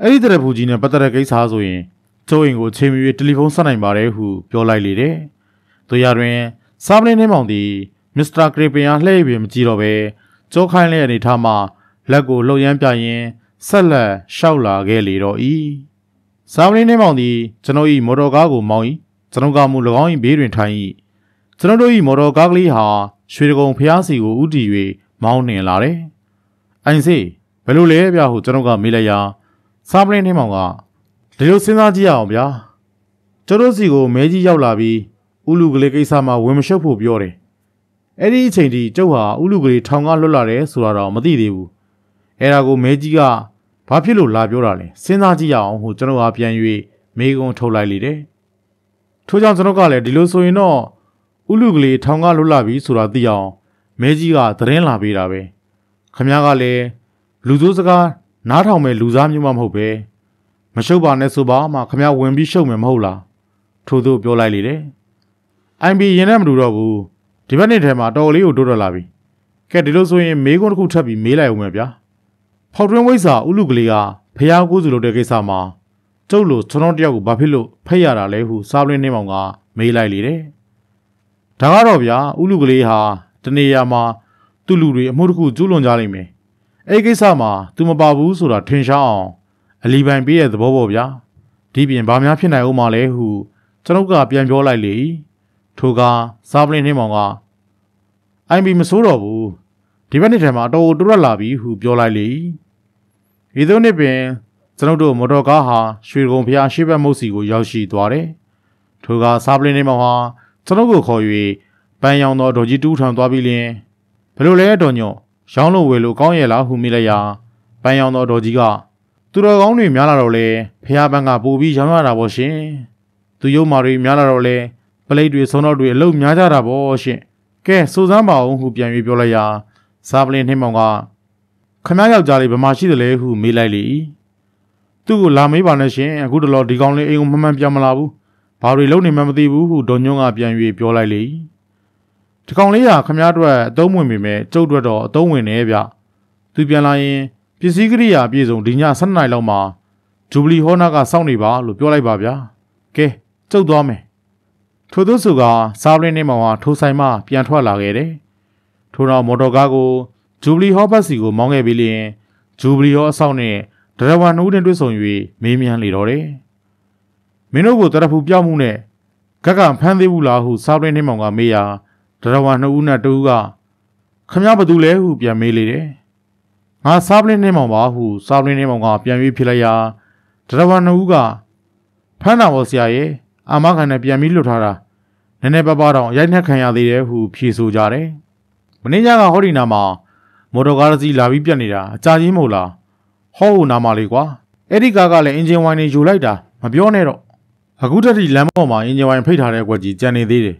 အဲ့ဒီတရဖူကြီးနဲ့ပတ်သက်တဲ့ကိစ္စဆိုရင်ကျိုးရင်ကိုချိန်မီ၍တယ်လီဖုန်းဆက်နိုင်ပါတယ်ဟုပြောလိုက်လေတယ်တို့ရတွင် စာပလင်းနေမောင်သည်မစ္စတာဂရေပင်အားလှည့်ပြီးမကြည့်တော့ပဲကြောခိုင်းတဲ့အနေထားမှာလက်ကိုလှုပ်ရမ်းပြရင်ဆက်လက်ရှောက်လာခဲ့လေတော့၏စာမလင်းနေမောင်သည်ကျွန်ုပ်၏မော်တော်ကားကိုမောင်း၏ကျွန်ုပ်ကမူ၎င်း၏ဘေးတွင်ထိုင်၏ကျွန်ုပ်တို့၏မော်တော်ကားကလေးဟာရွှေတကုံဖျားစီကိုဥတီ၍မောင်းနှင်လာတယ်။အိုင်စေဘယ်လိုလဲဗျာဟုကျွန်ုပ်ကမေးလိုက်ရာစာမလင်းနေမောင်ကဒီလိုစဉ်းစားကြည့်ရအောင်ဗျာကျွန်တော်စီကိုမဲကြီးရောက်လာပြီး ဥလူကလေးကိစ္စမှာဝင်မရှုပ်ဖို့ပြောတယ်။အဲ့ဒီအချိန်ထိကျုပ်ဟာဥလူကလေးထောင်ကလွတ်လာတယ်ဆိုတာတော့မသိသေးဘူး။အဲ့ဒါကိုမဲကြီးကဘာဖြစ်လို့လာပြောတာလဲစဉ်းစားကြည့်ရအောင်ဟိုကျွန်တော်ကပြန်၍မေးခွန်းထုတ်လိုက်လေတယ်ထို့ကြောင့်ကျွန်တော်ကလည်းဒီလိုဆိုရင်တော့ဥလူကလေးထောင်ကလွတ်လာပြီဆိုတာသိအောင်မဲကြီးကသတင်းလာပေးတာပဲခမည်းကလည်းလူစိုးစကားနားထောင်မဲ့လူစားမျိုးမှမဟုတ်ပဲမရှုပ်ပါနဲ့ဆိုပါမှခမည်းဝင်ပြီးရှုပ်မယ်မဟုတ်လားထို့သူပြောလိုက်လေတယ် အိုင်ဘီရင်နဲ့မတူတော့ဘူးဒီဘက်နေ့ထဲမှာတော်လေးကိုတိုးတော့လာပြီကဲဒီလိုဆိုရင်မေးခွန်းတစ်ခုထပ်ပြီးမေးလိုက်အောင်မယ်ဗျာဖောက်တွင်းဝိဇ္ဇာဥလူကလေးကဖျားကိုးစုလုပ်တဲ့ကိစ္စမှာကျုပ်လိုကျွန်တော်တယောက်ကိုဘာဖြစ်လို့ဖိတ်ရတာလဲဟုစားလင်းနေမောင်ကမေးလိုက်လေတယ်။ဒါကတော့ဗျာဥလူကလေးဟာတနေရာမှာသူ့လူတွေအမှုတစ်ခုကျူးလွန်ကြလိမ့်မယ်။အဲ့ဒီကိစ္စမှာသူမပါဘူးဆိုတာထင်ရှားအောင်အလီပိုင်ပေးတဲ့သဘောပေါ့ဗျာ။ဒီပြင်ဘာများဖြစ်နိုင်ဦးမှာလဲဟုကျွန်ုပ်ကပြန်ပြောလိုက်လေ။ ထိုကစားပလင်းနေမောင်ကအိုင်ဘီမစိုးတော့ဘူး။ဒီဘက်နေ့ထဲမှာတော်တော်တွက်လာပြီဟုပြောလိုက်လေ။ဤသို့နှစ်ပင်ကျွန်ုပ်တို့မော်တော်ကားဟာရွှေကုံဖျားရှေ့ဘက်မုတ်စီကိုရောက်ရှိသွားတယ်။ထိုကစားပလင်းနေမောင်ဟာကျွန်ုပ်ကိုခေါ်၍ပန်းရောင်သောဒေါ်ကြီးတူးထံသွားပြီးလျင်ဘယ်လိုလဲတော်ညော့ရောင်းလို့ဝယ်လို့ကောင်းရဲ့လားဟုမိလိုက်ရာပန်းရောင်သောဒေါ်ကြီးကသူတော်ကောင်းတွေများလာတော့လေဖះပန်းကပို့ပြီးရောင်းရတာပေါ့ရှင်။သူရုံမာတွေများလာတော့လေ ပလိတ်တွေဆုံးတော့တွေအလုတ်များကြတာပေါ့ရှင်။ကဲစူစမ်းပါအောင်ဟုပြန်ပြီးပြောလိုက်ရာစားပလင်းနှင်းမောင်ကခမယောက်ျားလေးဘယ်မှာရှိသလဲဟုမေးလိုက်လေသူ့ကိုလာမေးပါနဲ့ရှင်အခုတလောဒီကောင်လေးအိမ်ကိုမမှန်ပြန်မလာဘူးဘာတွေလုပ်နေမှမသိဘူးဟုဒေါ်ညွန့်ကပြန်၍ပြောလိုက်လေဒီကောင်လေးကခမရအတွက်အသုံးဝင်ပေမဲ့ကျုပ်တို့တော့အသုံးဝင်နေဗျသူပြန်လာရင်ပစ္စည်းကိရိယာအပြည့်စုံဒီည7နိုင်လောက်မှာဂျူဘလီဟောနာကစောင့်နေပါလို့ပြောလိုက်ပါဗျာကဲကျုပ်သွားမယ် ထို့သောဆိုကစားပလင်းနေမောင်ကထိုဆိုင်မှပြန်ထွက်လာခဲ့တယ်ထို့တော့မော်တော်ကားကိုဂျူဘလီဟောဘတ်စီကိုမောင်းခဲ့ပြီးလျင်ဂျူဘလီဟောအဆောင်နဲ့ဒရဝါနှုတ်တင်တွေ့ဆုံ၍မေးမြန်းလေတော့တယ်။မင်းတို့ကိုတရဖူပြောက်မှုနဲ့ဂက်ကဖမ်းသေးဘူးလားဟုစားတွင်းနှင်းမောင်ကမေးရာဒရဝါနှုတ်နဲ့တူကခမရဘသူလဲဟုပြန်မေးလေတယ်။ငါစားပလင်းနှင်းမောင်ပါဟုစားပလင်းနှင်းမောင်ကပြန်ပြီးဖြစ်လိုက်ရာဒရဝါနှုတ်ကဖမ်းတာပေါ့ဆရာရဲ့ အာမခံနဲ့ပြန်ပြီးလွတ်ထားတာနည်းနည်းပါးပါးတော့ရိုက်နှက်ခံရသေးတယ်ဟုဖြေဆိုကြတယ်။မင်းညာကဟောဒီနာမှာမော်တော်ကားတစ်စီးလာပြီးပြတ်နေတာအကြာကြီးမဟုတ်လားဟောဟိုနာမလေးကွာအဲ့ဒီကားကလည်းအင်ဂျင်ဝိုင်နေယူလိုက်တာမပြောနဲ့တော့အခုတည်းလမ်းပေါ်မှာအင်ဂျင်ဝိုင်ဖိတ်ထားတဲ့ကွက်ကြီးကြံနေသေးတယ်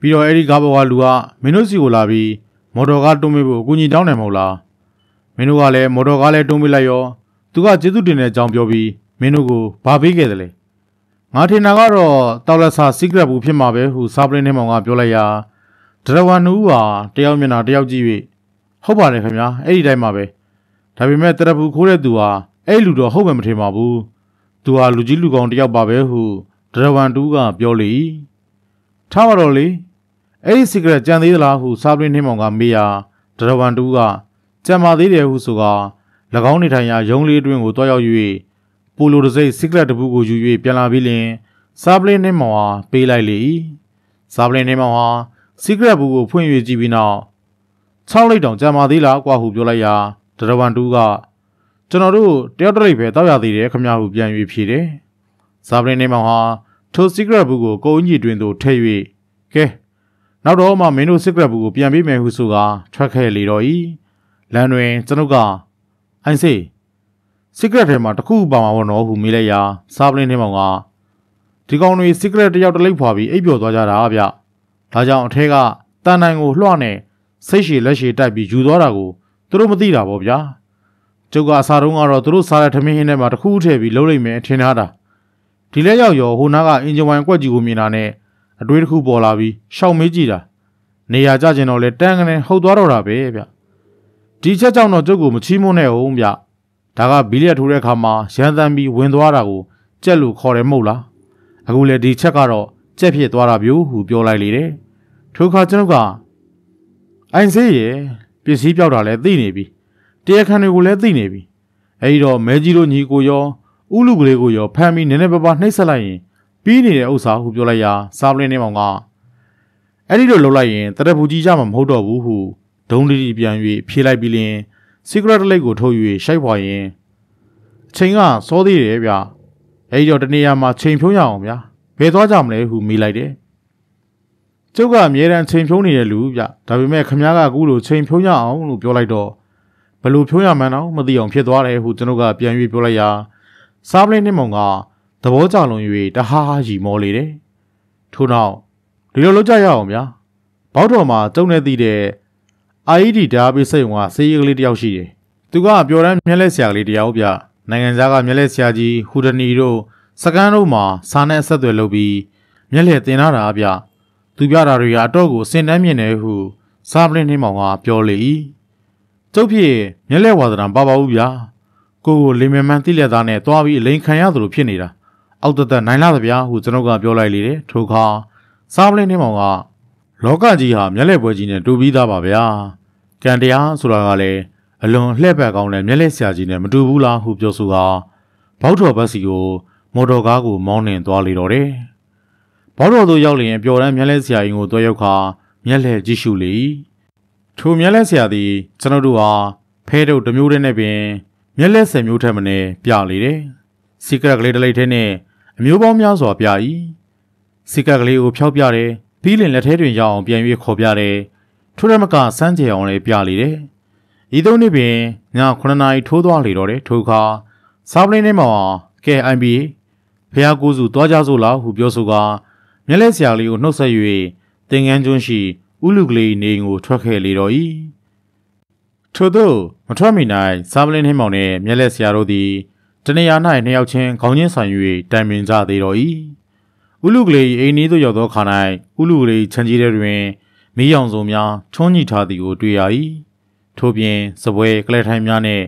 ပြီးတော့အဲ့ဒီကားပေါ်ကလူကမင်းတို့စီကိုလာပြီးမော်တော်ကားတွန်းပေးဖို့အကူအညီတောင်းတယ်မဟုတ်လားမင်းတို့ကလည်းမော်တော်ကားလည်းတွန်းပေးလိုက်ရောသူကကျေးဇူးတင်တဲ့အကြောင်းပြောပြီးမင်းတို့ကိုဘာပေးခဲ့တယ်လဲ ငါထင်တာကတော့တောက်လက်စာ secret ဘူးဖြစ်မှာပဲဟုစာပလင်းထဲမှာကပြောလိုက်ရာဒရဝါနူးဟာတယောက်မျက်နှာတယောက်ကြည့်၍ဟုတ်ပါတယ်ခင်ဗျာအဲ့ဒီတိုင်းပါပဲဒါပေမဲ့တရဖူခိုးတဲ့သူဟာအဲ့လူတော့ဟုတ်မှမထင်ပါဘူးသူဟာလူကြီးလူကောင်တယောက်ပါပဲဟုဒရဝန်တူးကပြောလေထားပါတော့လေအဲ့ဒီ secret ကြံသေးသလားဟုစာပရင်းနှင်းမောင်ကမေးရာဒရဝန်တူးကကြံပါသေးတယ်ဟုဆိုက၎င်းနေထိုင်ရာရုံးလေးအတွင်းကိုတွားရောက်၍ ပိုလိုတစ်စိတ်စီကရက်တပူကိုယူ၍ပြန်လာပြီးလျှင်စားပလင်းနှင်းမောင်ဟာပေးလိုက်လေ၏စားပလင်းနှင်းမောင်ဟာစီကရက်ဘူးကိုဖွင့်၍ကြည့်ပြီးနောက်6လိတ်တောင်ကြံပါသေးလားကွာဟုပြောလိုက်ရာဒရဝန်တူကကျွန်တော်တို့တယောက်တစ်လိတ်ပဲတောက်ရသေးတယ်ခမရဟုပြန်၍ဖြေတယ်စားပလင်းနှင်းမောင်ဟာထိုစီကရက်ဘူးကိုကိုအင်ကြီးတွင်သို့ထည့်၍ကဲနောက်တော့မှမင်းတို့စီကရက်ဘူးကိုပြန်ပေးမယ်ဟုဆိုကာထွက်ခဲ့လေတော့၏လမ်းတွင်ကျွန်ုပ်ကအိုင်စေး secret ထဲမှာတခုပါမှာပေါ့နော်ဟုမေးလိုက်ရာစားပလင်းထဲမှာကဒီကောင်တွေ secret တယောက်တလိပ်ဖွာပြီးအိပ်ပျော်သွားကြတာဗျဒါကြောင့်အထက်ကတန်နိုင်ကိုလွှတ်နဲ့စိတ်ရှည်လက်ရှည်တိုက်ပြီးယူသွားတာကိုသူတို့မသိတာပေါ့ဗျာကျုပ်ကအစားတုန်းကတော့သူတို့စားတဲ့ထမင်းဟင်းထဲမှာတခုထည့်ပြီးလှုပ်လိုက်မယ်ထင်ထားတာဒီလဲရောက်ရောဟိုနားကအင်ဂျင်ဝိုင်ကွက်ကြီးကိုမြင်တာနဲ့အတွေးတစ်ခုပေါ်လာပြီးရှောက်မေးကြည့်တာနေရာကြကျင်တော့လဲတန်းကနေဟုတ်သွားတော့တာပဲဗျဒီချက်ကြောင့်တော့ကျုပ်ကိုမချီးမွမ်းနဲ့အောင်ဗျ ဒါကဘီလီယက်ထိုးတဲ့အခါမှာရန်တမ်းပြီးဝင်သွားတာကိုကြက်လို့ခေါ်တယ်မဟုတ်လားအခုလေဒီချက်ကတော့ကြက်ဖြစ်သွားတာမျိုးဟုပြောလိုက်လေတယ်ထိုအခါကျွန်ုပ်ကအိုင်စေးရဲ့ပစ္စည်းပြောက်တာလည်းသိနေပြီတရားခံတွေကိုလည်းသိနေပြီအဲဒီတော့မဲကြီးတို့ညီကိုရောဥလူကလေးကိုရောဖမ်းပြီးနည်းနည်းပါးပါးနှိပ်စက်လိုက်ရင်ပြီးနေတဲ့ဥစ္စာဟုပြောလိုက်ရာစားပလင်းနေမောင်ကအဲ့ဒီလိုလှုပ်လိုက်ရင်တရက်ဘူးကြီးကြမှာမဟုတ်တော့ဘူးဟုဒုံးတီပြန်၍ဖြေလိုက်ပြီးလင် secret လိတ်ကိုထုတ်၍ရှိုက်ပွားရင်အချိန်ကစောသေးတယ်ဗျအဲဒီတော့တနေရာမှာချိန်ဖြုံးရအောင်ဗျာဘယ်သွားကြမလဲဟုမေးလိုက်တယ်ကျုပ်ကအမြဲတမ်းချိန်ဖြုံးနေတဲ့လူဗျဒါပေမဲ့ခမ ्या ကအခုလိုချိန်ဖြုံးရအောင်လို့ပြောလိုက်တော့ဘလို့ဖြုံးရမှန်းတော့မသိအောင်ဖြစ်သွားတယ်ဟုကျွန်တော်ကပြန်၍ပြောလိုက်ရာစားပလင်းနှင်းမောင်ကသဘောကျလွန်၍တဟားဟားရီမောလေတယ်ထို့နောက်ဒီလိုလုပ်ကြရအောင်ဗျာဘောက်တော်မှာကျုံနေသိတဲ့ IED ဓာတ်ပေးစိတ်ဝင်ကစေးရကလေးတယောက်ရှိတယ်။သူကပျော်တမ်းမျက်လက်ဆရာကလေးတယောက်ပြနိုင်ငံသားကမျက်လက်ဆရာကြီးဟူဒနီတို့စကန်တို့မှာစာနဲ့ဆက်သွယ်လုပ်ပြီးမျက်လက်တင်လာတာပြသူပြတာတွေကအတော့ကိုစင်တန်းမြင်တယ်ဟုစာပလင်းနှင်းမောင်ကပြောလေ၏ကျုပ်ဖြစ်မျက်လက်ဝါဒနာပါပါဘူးဗျာကိုကိုလေမန်မန်တိလက်သားနဲ့တွားပြီးအလိန်ခံရသလိုဖြစ်နေတာအောက်တသက်နိုင်လာသဗျာဟုကျွန်တော်ကပြောလိုက်လေတယ်ထိုခါစာပလင်းနှင်းမောင်ကလောကကြီးဟာမျက်လက်ပွဲကြီးနဲ့တူပြီးသားပါဗျာ ကံတရားဆိုတာကလည်းအလွန်လှည့်ပတ်ကောင်းတဲ့မျက်လက်ဆရာကြီးနဲ့မတူဘူးလားဟုပြောဆိုတာဘောက်တော်ဘက်စီကိုမော်တော်ကားကိုမောင်းနှင်သွားလေတော့တယ်ဘောက်တော်တို့ရောက်လျင်ပျော်တမ်းမျက်လက်ဆရာကြီးကိုတွဲရောက်ခါမျက်လက်ကြည့်ရှုလေထိုမျက်လက်ဆရာသည်ကျွန်တော်တို့ဟာဖဲတို့တမျိုးတည်းနဲ့ပင်မျက်လက်ဆယ်မျိုးထက်မနည်းပြလေတယ်စီကရက်ကလေးတစ်လိပ်ထဲနဲ့အမျိုးပေါင်းများစွာပြ၏စီကရက်ကလေးကိုဖျောက်ပြတယ်ပြီးလင်လက်ထဲတွင်ရအောင်ပြန်၍ခေါ်ပြတယ် ထိုရမကစမ်းကြအောင်လည်းပြလေတယ်ဤသုံးနေ့ပင်ည9နာရီထိုးသွားလေတော့တယ်ထိုအခါစားပလင်းထဲမှာကဲ IBA ဖះကိုစုသွားကြစို့လားဟုပြောဆိုကာမျက်လက်ဆရာလေးကိုနှုတ်ဆက်၍တင်ငန်းကျွန်းရှိဥလူကလေးနေကိုထွက်ခဲ့လေတော့၏ထို့သောမထွက်မီ၌စားပလင်းနှင်းမောင်နှင့်မျက်လက်ဆရာတို့သည်တနေရာ၌နှစ်ယောက်ချင်းခေါင်းချင်းဆိုင်၍တိုင်ပင်ကြသေးတော့၏ဥလူကလေးအိမ်နီးသို့ရောက်သောခါ၌ဥလူကလေးခြံကြီးထဲတွင် မီးရောင်စုံများထွန်းညှိထားသည်ကိုတွေ့ရ၏ထို့ပြင်စပွဲကလဲထိုင်းများနှင့်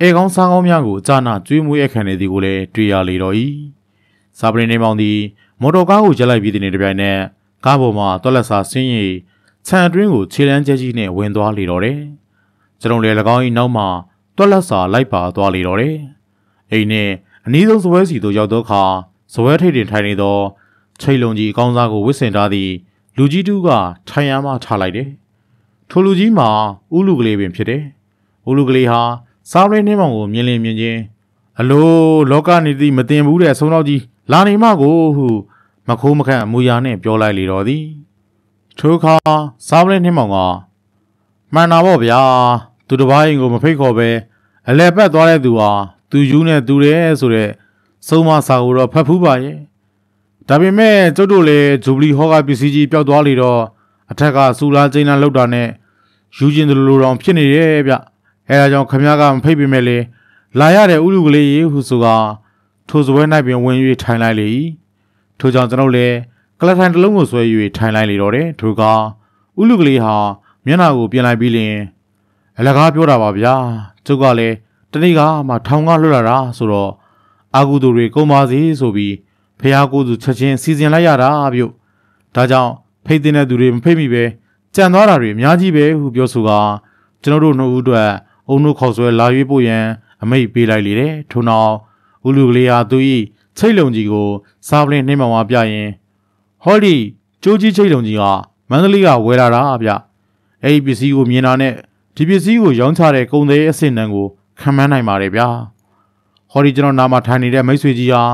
အဲကောင်းစားကောင်းများကိုအကြနာကျွေးမွေးအခမ်းနေသည်ကိုလည်းတွေ့ရလေတော့၏စာပရင်နေမောင်သည်မော်တော်ကားကိုရက်လိုက်ပြီးတဲ့နေ့တစ်ပြိုင်နက်ကားပေါ်မှာတွက်လက်စာဆင်းရီခြံအတွင်းကိုခြေလမ်းကျဲကြီးနဲ့ဝင်သွားလေတော့တယ်ကျွန်တော်လည်း၎င်း၏နောက်မှာတွက်လက်စာလိုက်ပါသွားလေတော့တယ်အိမ်နဲ့အနည်းဆုံးစပွဲစီသို့ရောက်သောအခါစပွဲထိတ်တင်ထိုင်နေသောချိတ်လုံကြီးအကောင်းစားကိုဝစ်ဆင်ထားသည့် လူကြီးတူးကထိုင်ရမှထားလိုက်တယ်။ထိုလူကြီးမှာဥလူကလေးပင်ဖြစ်တယ်။ဥလူကလေးဟာစားရင်းနှင်းမောင်ကိုမြင်လင်းမြင်ချင်းအလိုလောကနေသည်မတင်ဘူးတဲ့အဆုံးတော့ကြီးလာနေမှကိုဟုမခိုးမခန့်အမူအရာနဲ့ပြောလိုက်လေတော့သည်ထိုအခါစားရင်းနှင်းမောင်ကမှန်တာပေါ့ဗျာသူတစ်ပိုင်းကိုမဖိတ်ခေါ်ပဲအလဲပတ်သွားတဲ့သူဟာသူယူနဲ့သူတယ်ဆိုတဲ့ဆုံးမစာကိုတော့ဖတ်ဖူးပါရဲ့ ဒါပေမဲ့ကျုပ်တို့လည်းဂျူဘလီဟောကပစ္စည်းကြီးပျောက်သွားလေတော့အထက်ကစူလာကျင်းလာလောက်တာနဲ့ယူကျင်တယ်လို့တော့ဖြစ်နေရဲ့ဗျအဲဒါကြောင့်ခမ ्या ကမဖိတ်ပေမဲ့လေလာရတဲ့ဥလူကလေးရေဟုဆိုကထိုစပွဲ၌ပင်ဝင်၍ထိုင်လိုက်လေ၏ထိုကြောင့်ကျွန်ုပ်လည်းကလထိုင်တစ်လုံးကိုဆွဲ၍ထိုင်လိုက်လေတော့တယ်ထိုကဥလူကလေးဟာမျက်နှာကိုပြင်လိုက်ပြီးလင်အလကားပြောတာပါဗျာကျုပ်ကလည်းတနေ့ကမှထောင်ကလွတ်လာတာဆိုတော့အာဂုသူတွေကုန်ပါစေဆိုပြီး ဖះကိုသူချက်ချင်းစီစဉ်လိုက်ရတာပြုတ်ဒါကြောင့်ဖိတ်တဲ့သူတွေမဖိတ်မိပဲကြံသွားတာတွေအများကြီးပဲဟုပြောဆိုကကျွန်တော်တို့နှစ်ဦးအတွက်အုံတို့ခေါ်ဆွဲလာရွေးဖို့ရန်အမိတ်ပေးလိုက်လေတယ်ထို့နောက်ဦးလူကလေးဟာသူ၏ချိတ်လုံကြီးကိုစားပလင်းနှိမ့်မောင်ဝပြရင်ဟောဒီကျိုးကြီးချိတ်လုံကြီးကမန္တလေးကဝယ်လာတာဗျအဲ့ဒီပစ္စည်းကိုမြင်တာနဲ့ဒီပစ္စည်းကိုရောင်းချတဲ့ကုန်သည်အဆင့်တန်းကိုခံမှန်းနိုင်ပါတယ်ဗျာဟောဒီကျွန်တော်နာမထိုင်နေတဲ့မိတ်ဆွေကြီးဟာ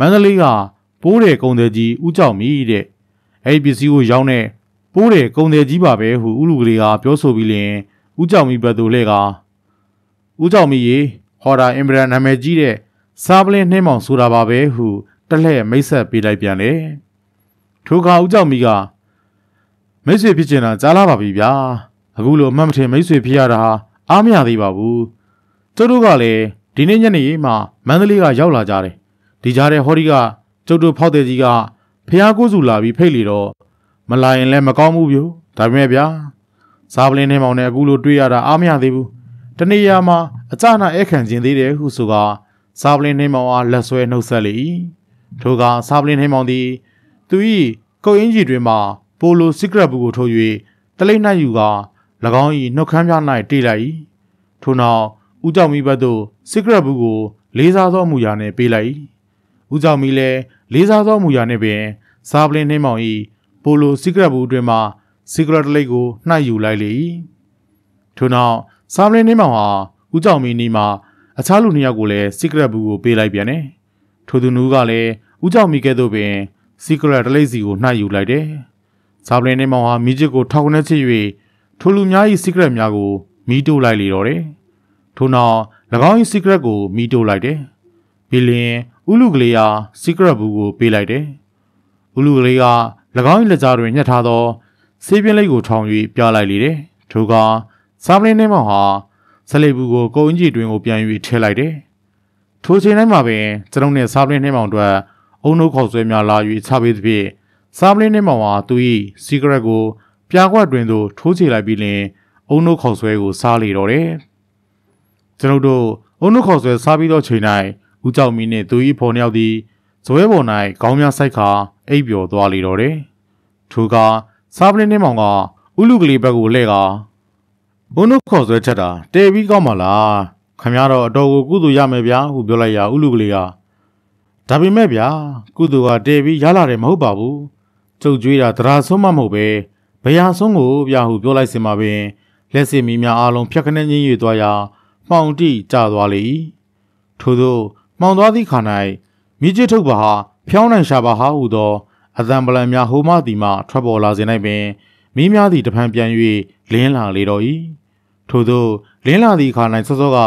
မန္တလေးကပိုးတယ်ကုန်သည်ကြီးဦးကြောက်မီတဲ့အဲ့ဒီပစ္စည်းကိုရောင်းတဲ့ပိုးတယ်ကုန်သည်ကြီးပါပဲဟုဥလူကလေးကပြောဆိုပြီးလင်ဦးကြောက်မီဘက်သို့လှည့်ကဦးကြောက်မီရေဟော်ဒါအင်ဗရန်နာမည်ကြီးတဲ့စားပလင်းနှင်းမောင်ဆိုတာပါပဲဟုတလှည့်မိတ်ဆက်ပေးလိုက်ပြန်တယ်ထိုအခါဦးကြောက်မီကမိတ်ဆွေဖြစ်ချင်တာကြားလာပါပြီဗျာအခုလိုအမှတ်မထင်မိတ်ဆွေဖြစ်ရတာဟာအားမရသေးပါဘူးကျုပ်တို့ကလည်းဒီနေ့ညနေမှမန္တလေးကရောက်လာကြတယ် ဒီကြားထဲဟောဒီကကျုပ်တို့ဖောက်တဲ့ကြီးကဖះကိုးစုလာပြီးဖိတ်လေတော့မလာရင်လည်းမကောင်းဘူးပြိုဒါပေမဲ့ဗျာစားပလင်းနှင်းမောင်နဲ့အခုလိုတွေ့ရတာအားမရသေးဘူးတနေ့ရာမှာအကြနာဧခံခြင်းသေးတယ်ဟုဆိုကစားပလင်းနှင်းမောင်အားလက်ဆွဲနှုတ်ဆက်လေ၏ထိုကစားပလင်းနှင်းမောင်သည်သူ၏ကုတ်အင်းကြီးတွင်မှပိုလိုစီကရက်ဘူးကိုထိုး၍တလိမ့်နှံ့ယူက၎င်း၏နှုတ်ခမ်းပြ၌တေးလိုက်၏ထို့နောက်ဦးကြောင့်မိဘတို့စီကရက်ဘူးကိုလေးစားသောမူရာနှင့်ပေးလိုက်၏ ဦးကြောင့်မိလည်းလေးစားသောမူရာနှင့်ပင်စားပလင်းနှင်းမောင်၏ပိုလိုစီကရက်ဘူးအတွင်မှစီကရက်လိတ်ကိုနှိုက်ယူလိုက်လေ၏ထို့နောက်စားပလင်းနှင်းမောင်ဟာဦးကြောင့်မိနီမှာအခြားလူနှစ်ယောက်ကိုလည်းစီကရက်ဘူးကိုပေးလိုက်ပြန်တယ်ထိုသူနူးကလည်းဦးကြောင့်မိကဲ့သို့ပင်စီကရက်လိတ်စီကိုနှိုက်ယူလိုက်တယ်စားပလင်းနှင်းမောင်ဟာမိချစ်ကိုထောက်ကနေချစ်၍ထိုလူများ၏စီကရက်များကိုမီးတိုးလိုက်လေတော့တယ်ထို့နောက်၎င်း၏စီကရက်ကိုမီးတိုးလိုက်တယ်ဘီလင် ဥလူကလေးဟာစီကရက်ဘူးကိုပေးလိုက်တယ်ဥလူကလေးက၎င်း၏လက်ကြားတွင်ညှက်ထားသောဆေးပြင်းလေးကိုထောင်၍ပြလိုက်လေတယ်ထိုကစားပလင်းနှင်းမောင်ဟာဆလိပ်ဘူးကိုကုန်းကြီးတွင်ကိုပြန်၍ထည့်လိုက်တယ်ထိုချိန်တိုင်းမှာပင်ကျွန်ုပ်နှင့်စားပလင်းနှင်းမောင်တို့အုံနှုတ်ခေါက်ဆွဲများလာ၍ချပေးသဖြင့်စားပလင်းနှင်းမောင်ဟာသူ၏စီကရက်ကိုပြာခွက်တွင်သို့ထိုးချလိုက်ပြီးလင်အုံနှုတ်ခေါက်ဆွဲကိုစားလေတော့တယ်ကျွန်ုပ်တို့အုံနှုတ်ခေါက်ဆွဲစားပြီးသောချိန်၌ ဦးကြောက်မီနှင့်သူ၏ဖော်နှောက်သည်ဇွဲပေါ်၌ခေါင်းများဆိုင်ခါအိပ်ပျော်သွားလေတော့တယ်ထိုကစားပလင်းနှင်းမောင်ကဥလူကလေးဘက်ကိုလှည့်ကဘုန်းတို့ခေါ်ဆွဲချက်တာတဲပြီးကောက်မလားခမရတော့အတော်ကိုကုသိုလ်ရမယ်ဗျာဟုပြောလိုက်ရဥလူကလေးကဒါပေမဲ့ဗျာကုသိုလ်ကတဲပြီးရလာတယ်မဟုတ်ပါဘူးကျုပ်ကြွေးတာတရာဆုံးမမဟုတ်ပဲဘယာဆုံးကိုဗျာဟုပြောလိုက်စင်မှာပင်လက်စစ်မီများအားလုံးဖြတ်ခနဲ့ညင်းရွေသွားရာမှောင်တိကျသွားလေ၏ထို့သော မှောင်သွားသည့်ခါ၌မိကျထုတ်ပါဟာဖျောင်းနိုင်ရှာပါဟာဟုသောအသံပလံများဟိုမသည်မှထွက်ပေါ်လာစဉ်၌ပင်မိများသည်တဖန်ပြန်၍လင်းလာလေတော့၏ထို့သောလင်းလာသည့်ခါ၌စောစောက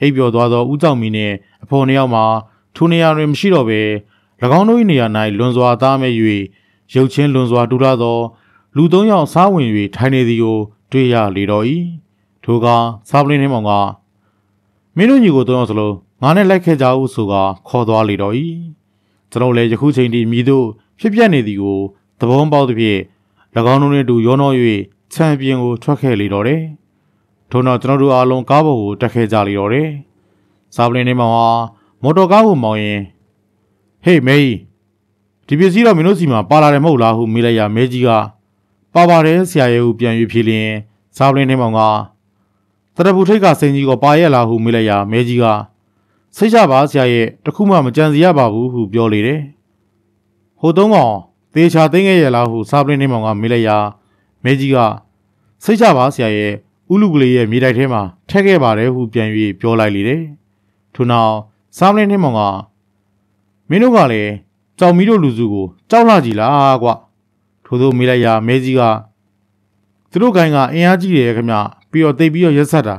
အိပ်ပျော်သွားသောဦးကြောင့်မီနှင့်အဖော်နှစ်ယောက်မှာထိုနေရာတွင်မရှိတော့ဘဲ၎င်းတို့၏နေရာ၌လွန်စွာသားမဲ့၍ရုပ်ချင်းလွန်စွာတူလာသော လူသုံးယောက်စားဝင်၍ထိုင်နေသည်ကိုတွေ့ရလေတော့၏ထိုကစားပလင်းနှင်းမောင်ကမင်းတို့ညီကိုသုံးယောက်စလုံး ငါနဲ့လိုက်ခဲ့ကြဦးဆိုကခေါ်သွားလေတော့၏ကျွန်တော်လည်းယခုချိန်ထိမြည်တို့ဖြစ်ပြနေသည်ကိုသဘောပေါက်သဖြင့်၎င်းတို့နှင့်တူရောနှော၍ချန်ပီယံကိုထွက်ခဲ့လေတော့တယ်ထို့နောက်ကျွန်တော်တို့အားလုံးကားပေါ်ကိုတက်ခဲ့ကြလေတော့တယ်စားပလင်းနှင်းမောင်ဟာမော်တော်ကားကိုမောင်းရင်ဟေးမေးဒီပစ္စည်းတော့မင်းတို့စီမှာပါလာတယ်မဟုတ်လားဟုမေးလိုက်ရမဲကြီးကပါပါတယ်ဆရာရဲ့ဟုပြန်၍ဖြေလျင်စားပလင်းနှင်းမောင်ကတရပူထိတ်ကစိန်ကြီးကိုပါရဲ့လားဟုမေးလိုက်ရမဲကြီးက စိတ်ချပါဆရာရဲ့တခုမှမကြံစီရပါဘူးဟုပြောလေတယ်ဟိုတုံးကောင်သေချာသိငယ်ရဲ့လားဟုစားပလင်းနှင်းမောင်ကမေးလိုက်ရမဲကြီးကစိတ်ချပါဆရာရဲ့ဥလူကလေးရဲ့မြေတိုက်ထဲမှာထက်ခဲ့ပါတယ်ဟုပြန်၍ပြောလိုက်လေတယ်ထို့နောက်စားပလင်းနှင်းမောင်ကမင်းတို့ကလည်းကြောင်မီတို့လူစုကိုကြောက်လာကြည်လားကွထို့သောမေးလိုက်ရာမဲကြီးကသူတို့ကိုင်းကအင်အားကြီးတယ်ခင်ဗျပြီးတော့တိတ်ပြီးတော့ရက်ဆက်တာ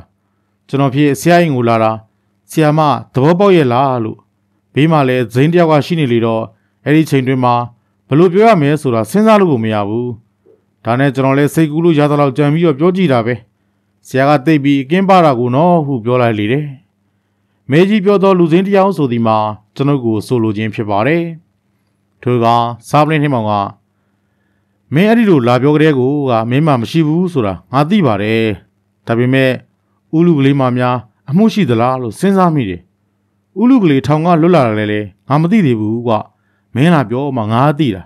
ကျွန်တော်ဖြစ်ဆရာရင်ကိုလာတာ ဆရာမသဘောပေါက်ရဲ့လားလို့ဘေးမှာလည်းဇိန်းတယောက်ကရှိနေလေတော့အဲ့ဒီချိန်တွင်မှာဘလို့ပြောရမလဲဆိုတာစဉ်းစားလို့ကိုမရဘူးဒါနဲ့ကျွန်တော်လည်းစိတ်ကူးလို့ရသလောက်ကြံပြီးတော့ပြောကြည့်တာပဲဆရာကတိတ်ပြီးအကင်းပါတာကိုနော်ဟုပြောလိုက်လေတယ်မဲကြီးပြောသောလူစင်းတယောက်ဆိုဒီမှာကျွန်ုပ်ကိုဆိုလိုခြင်းဖြစ်ပါတယ်ထိုကစားပလင်းထင်းမောင်ကမင်းအဲ့ဒီလိုလာပြောကြတဲ့ကိုကမင်းမှမရှိဘူးဆိုတာငါသိပါတယ်ဒါပေမဲ့ဥလူကလေးမများ အမှုရှိသလားလို့စဉ်းစားမိတယ်ဥလူကလေးထောင်ကလွတ်လာတယ်လေငါမသိသေးဘူးကွမင်းလာပြောမှငါသိတာ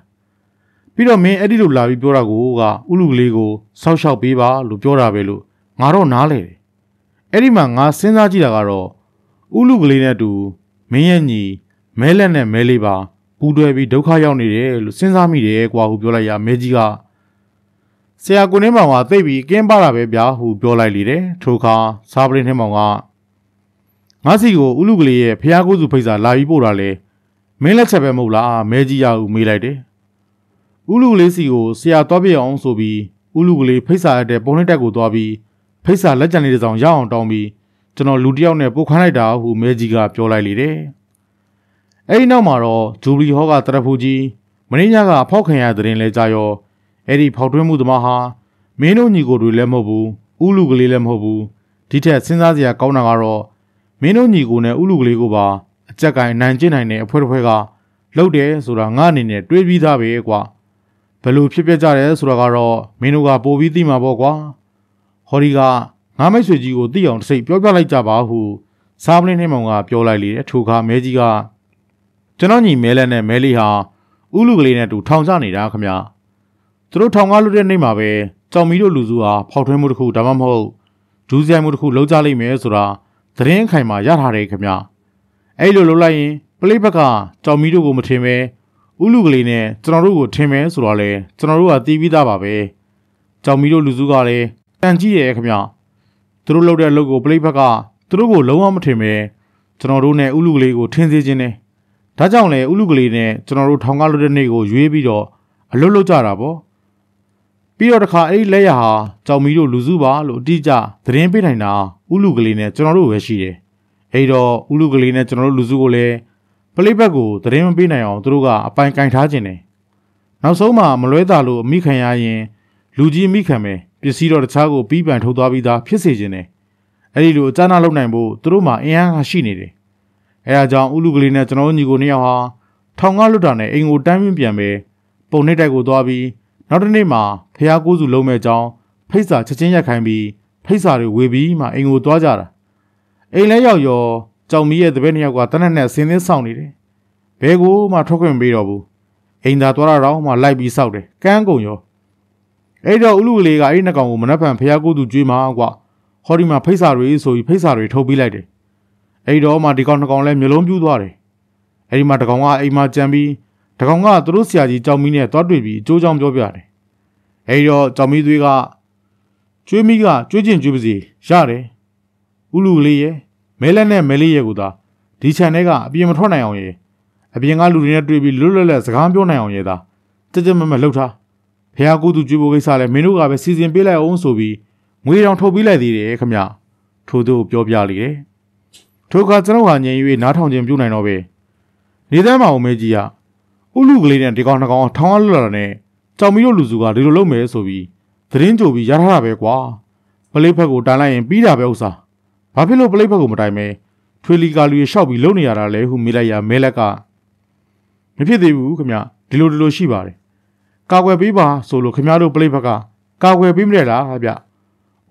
ပြီးတော့မင်းအဲ့ဒီလိုလာပြီးပြောတာကိုကဥလူကလေးကိုစောက်ရှောက်ပေးပါလို့ပြောတာပဲလို့ငါတော့နားလေတယ်အဲ့ဒီမှာငါစဉ်းစားကြည့်တာကတော့ဥလူကလေးနဲ့အတူမင်းရဲ့ညီမဲလက်နဲ့မဲလေးပါပူတွဲပြီးဒုက္ခရောက်နေတယ်လို့စဉ်းစားမိတယ်ကွာဟုပြောလိုက်ရမဲကြီးကဆရာကိုနေမောင်ကသိပြီးကင်းပါတာပဲဗျာဟုပြောလိုက်လေတယ်ထိုအခါစားပလင်းနှင်းမောင်က ငါစီကိုဥလူကလေးရဲ့ဖျားကိုးစုဖိတ်စာလာပြီးပို့တာလေမင်းလက်ချက်ပဲမဟုတ်လားမဲကြီးရဟုမေးလိုက်တယ်ဥလူကလေးစီကိုဆရာသွားပြအောင်ဆိုပြီးဥလူကလေးဖိတ်စာရတဲ့ပုံနဲ့တက်ကိုသွားပြီးဖိတ်စာလက်ကျန်လေးတစ်စောင်ရအောင်တောင်းပြီးကျွန်တော်လူတစ်ယောက်နဲ့ပို့ခိုင်းလိုက်တာဟုမဲကြီးကပြောလိုက်လေတယ်အဲဒီနောက်မှာတော့ဂျူဘလီဟောကတရဖူကြီးမင်းညကဖောက်ခံရတဲ့ရင်လဲကြရောအဲ့ဒီဖောက်ထွင်းမှုသမားဟာမင်းတို့ညီကိုတွေလည်းမဟုတ်ဘူးဥလူကလေးလည်းမဟုတ်ဘူးဒီထက်စဉ်းစားစရာကောင်းတာကတော့ မင်းတို့ညီကိုနဲ့ဥလူကလေးကိုပါအကြက်ကင်နိုင်ကျင့်နိုင်တဲ့အဖွဲတစ်ဖွဲကလှုပ်တယ်ဆိုတာငါအနေနဲ့တွေးပြီးသားပဲကွာဘယ်လိုဖြစ်ပျက်ကြတယ်ဆိုတာကတော့မင်းတို့ကပိုပြီးသိမှာပေါ့ကွာဟော်ဒီကငါမိတ်ဆွေကြီးကိုသိအောင်တစ်စိတ်ပြောပြလိုက်ကြပါဟုစားပလင်းနှင်းမောင်ကပြောလိုက်လေထိုခါမဲကြီးကကျွန်တော်ညီမဲလက်နဲ့မဲလေးဟာဥလူကလေးနဲ့တူထောင်ချနေတာခမညာသူတို့ထောင်ကားလွတ်တဲ့နေ့မှာပဲကြောင်မီတို့လူစုဟာဖောက်ထွင်းမှုတစ်ခုဒါမှမဟုတ်ဒူးဆိုင်မှုတစ်ခုလုံးကြလိမ့်မယ်ဆိုတာ သတင်းအခိုင်မှာရထားတယ်ခင်ဗျအဲ့လိုလုပ်လိုက်ရင်ပလိဘက်ကကြောင်မီတို့ကိုမထင်ပဲဥလူကလေးနဲ့ကျွန်တော်တို့ကိုထင်မယ်ဆိုတော့လေကျွန်တော်တို့ကတီးပြီးသားပါပဲကြောင်မီတို့လူစုကလည်းတန်ကြည့်ရဲခင်ဗျသူတို့လုပ်တဲ့အလုပ်ကိုပလိဘက်ကသူတို့ကိုလုံးဝမထင်ပဲကျွန်တော်တို့နဲ့ဥလူကလေးကိုထင်စေခြင်းနဲ့ဒါကြောင့်လေဥလူကလေးနဲ့ကျွန်တော်တို့ထောင်ကားလွတ်တဲ့နေ့ကိုရွေးပြီးတော့အလွတ်လွတ်ကြတာပေါ့ ပြီးတော့တခါအဲ့ဒီလက်ရဟာကြောင်မီတို့လူစုပါလို့အတိအကျသတင်းပေးနိုင်တာဥလူကလေးနဲ့ကျွန်တော်တို့ပဲရှိတယ်အဲ့တော့ဥလူကလေးနဲ့ကျွန်တော်တို့လူစုကိုလည်းပလိဘက်ကိုသတင်းမပေးနိုင်အောင်သူတို့ကအပိုင်ကင်ထားခြင်းတယ်နောက်ဆုံးမှမလွဲတာလို့အမိခံရရင်လူကြီးမိခံပဲပစ္စည်းတော့တခြားကိုပြီးပန်ထုတ်သွားပြီးသားဖြစ်စေခြင်းတယ်အဲ့ဒီလိုအကြမ်းနာလုပ်နိုင်ဖို့သူတို့မှအင်အားရှိနေတယ်အဲဒါကြောင့်ဥလူကလေးနဲ့ကျွန်တော်တို့ညီကိုနှစ်ယောက်ဟာထောင်ကားလွတ်တာနဲ့အိမ်ကိုတန်းပြင်းပြန်ပဲပုံနှိပ်တိုက်ကိုသွားပြီး နောက်တစ်နေ့မှာဖះကိုးစုလုံးမဲ့ကြောင်းဖိတ်စာချက်ချင်းရက်ခိုင်းပြီးဖိတ်စာတွေဝေပြီးမှအိမ်ကိုသွားကြတာအိမ်လဲရောက်ရောကြောင်မီရဲ့တပည့်နှစ်ယောက်ကတနက်နဲ့ဆင်းသင်းဆောင်နေတယ်ဘဲကိုမှထွက်ခွင့်ပေးတော့ဘူးအိမ်သာသွားတော့မှလိုက်ပြီးစောက်တယ်ကန်းကုန်ရောအဲ့တော့ဥလူကလေးကအဲ့ဒီနှကောင်ကိုမနှက်ဖန်ဖះကိုးသူကြွေးမှာကွာဟောဒီမှာဖိတ်စာတွေဆိုပြီးဖိတ်စာတွေထုတ်ပေးလိုက်တယ်အဲ့တော့မှဒီကောင်နှကောင်လဲမျိုးလုံးပြူးသွားတယ်အဲ့ဒီမှာတကောင်ကအိမ်မှာကြံပြီး တကောင်ကသူတို့ဆရာကြီးကြောင်မီနဲ့သွားတွေ့ပြီးအကျိုးကြောင့်ပြောပြတယ်အဲဒီတော့ကြောင်မီသွေးကကျွေးမိကကျွေးကျင်ကျွေးပါစီရတယ်ဥလူကလေးရဲ့မဲလက်နဲ့မဲလေးရဲ့ကိုသာဒီခြံထဲကအပြင်မထွက်နိုင်အောင်ရေအပြင်ကလူတွေနဲ့တွေ့ပြီးလွတ်လွတ်လပ်စကားပြောနိုင်အောင်ရေသာကြကြမမလှုပ်ထားဖះကူသူကျွေးဖို့ကိစ္စလဲမင်းတို့ကပဲစီစဉ်ပေးလိုက်အောင်ဆိုပြီးငွေတောင်ထုတ်ပေးလိုက်သေးတယ်ခမထို့သူပြောပြလိတယ်ထိုအခါကျွန်တော်ဟာငြိမ်၍နားထောင်ခြင်းပြုနိုင်တော့ပဲနေသမ်းမအောင်မဲကြီးက ဥလူကလေးနဲ့ဒီကောင်နှကောင်ထောင်းလွတ်လာတဲ့ကြောင်မီတို့လူစုကဒီလိုလုပ်မယ်ဆိုပြီးသတင်းကြိုပြီးရထားတာပဲကွာပလိဖက်ကိုတိုင်လိုက်ရင်ပြီးတာပဲဥစားဘာဖြစ်လို့ပလိဖက်ကိုမတိုင်မဲထွေလီကာလူရရှောက်ပြီးလုံနေရတာလဲဟုမေးလိုက်ရမဲလက်ကမဖြစ်သေးဘူးခမဒီလိုဒီလိုရှိပါတယ်ကာကွယ်ပေးပါဆိုလို့ခမတို့ပလိဖက်ကကာကွယ်ပေးမရလားဗျ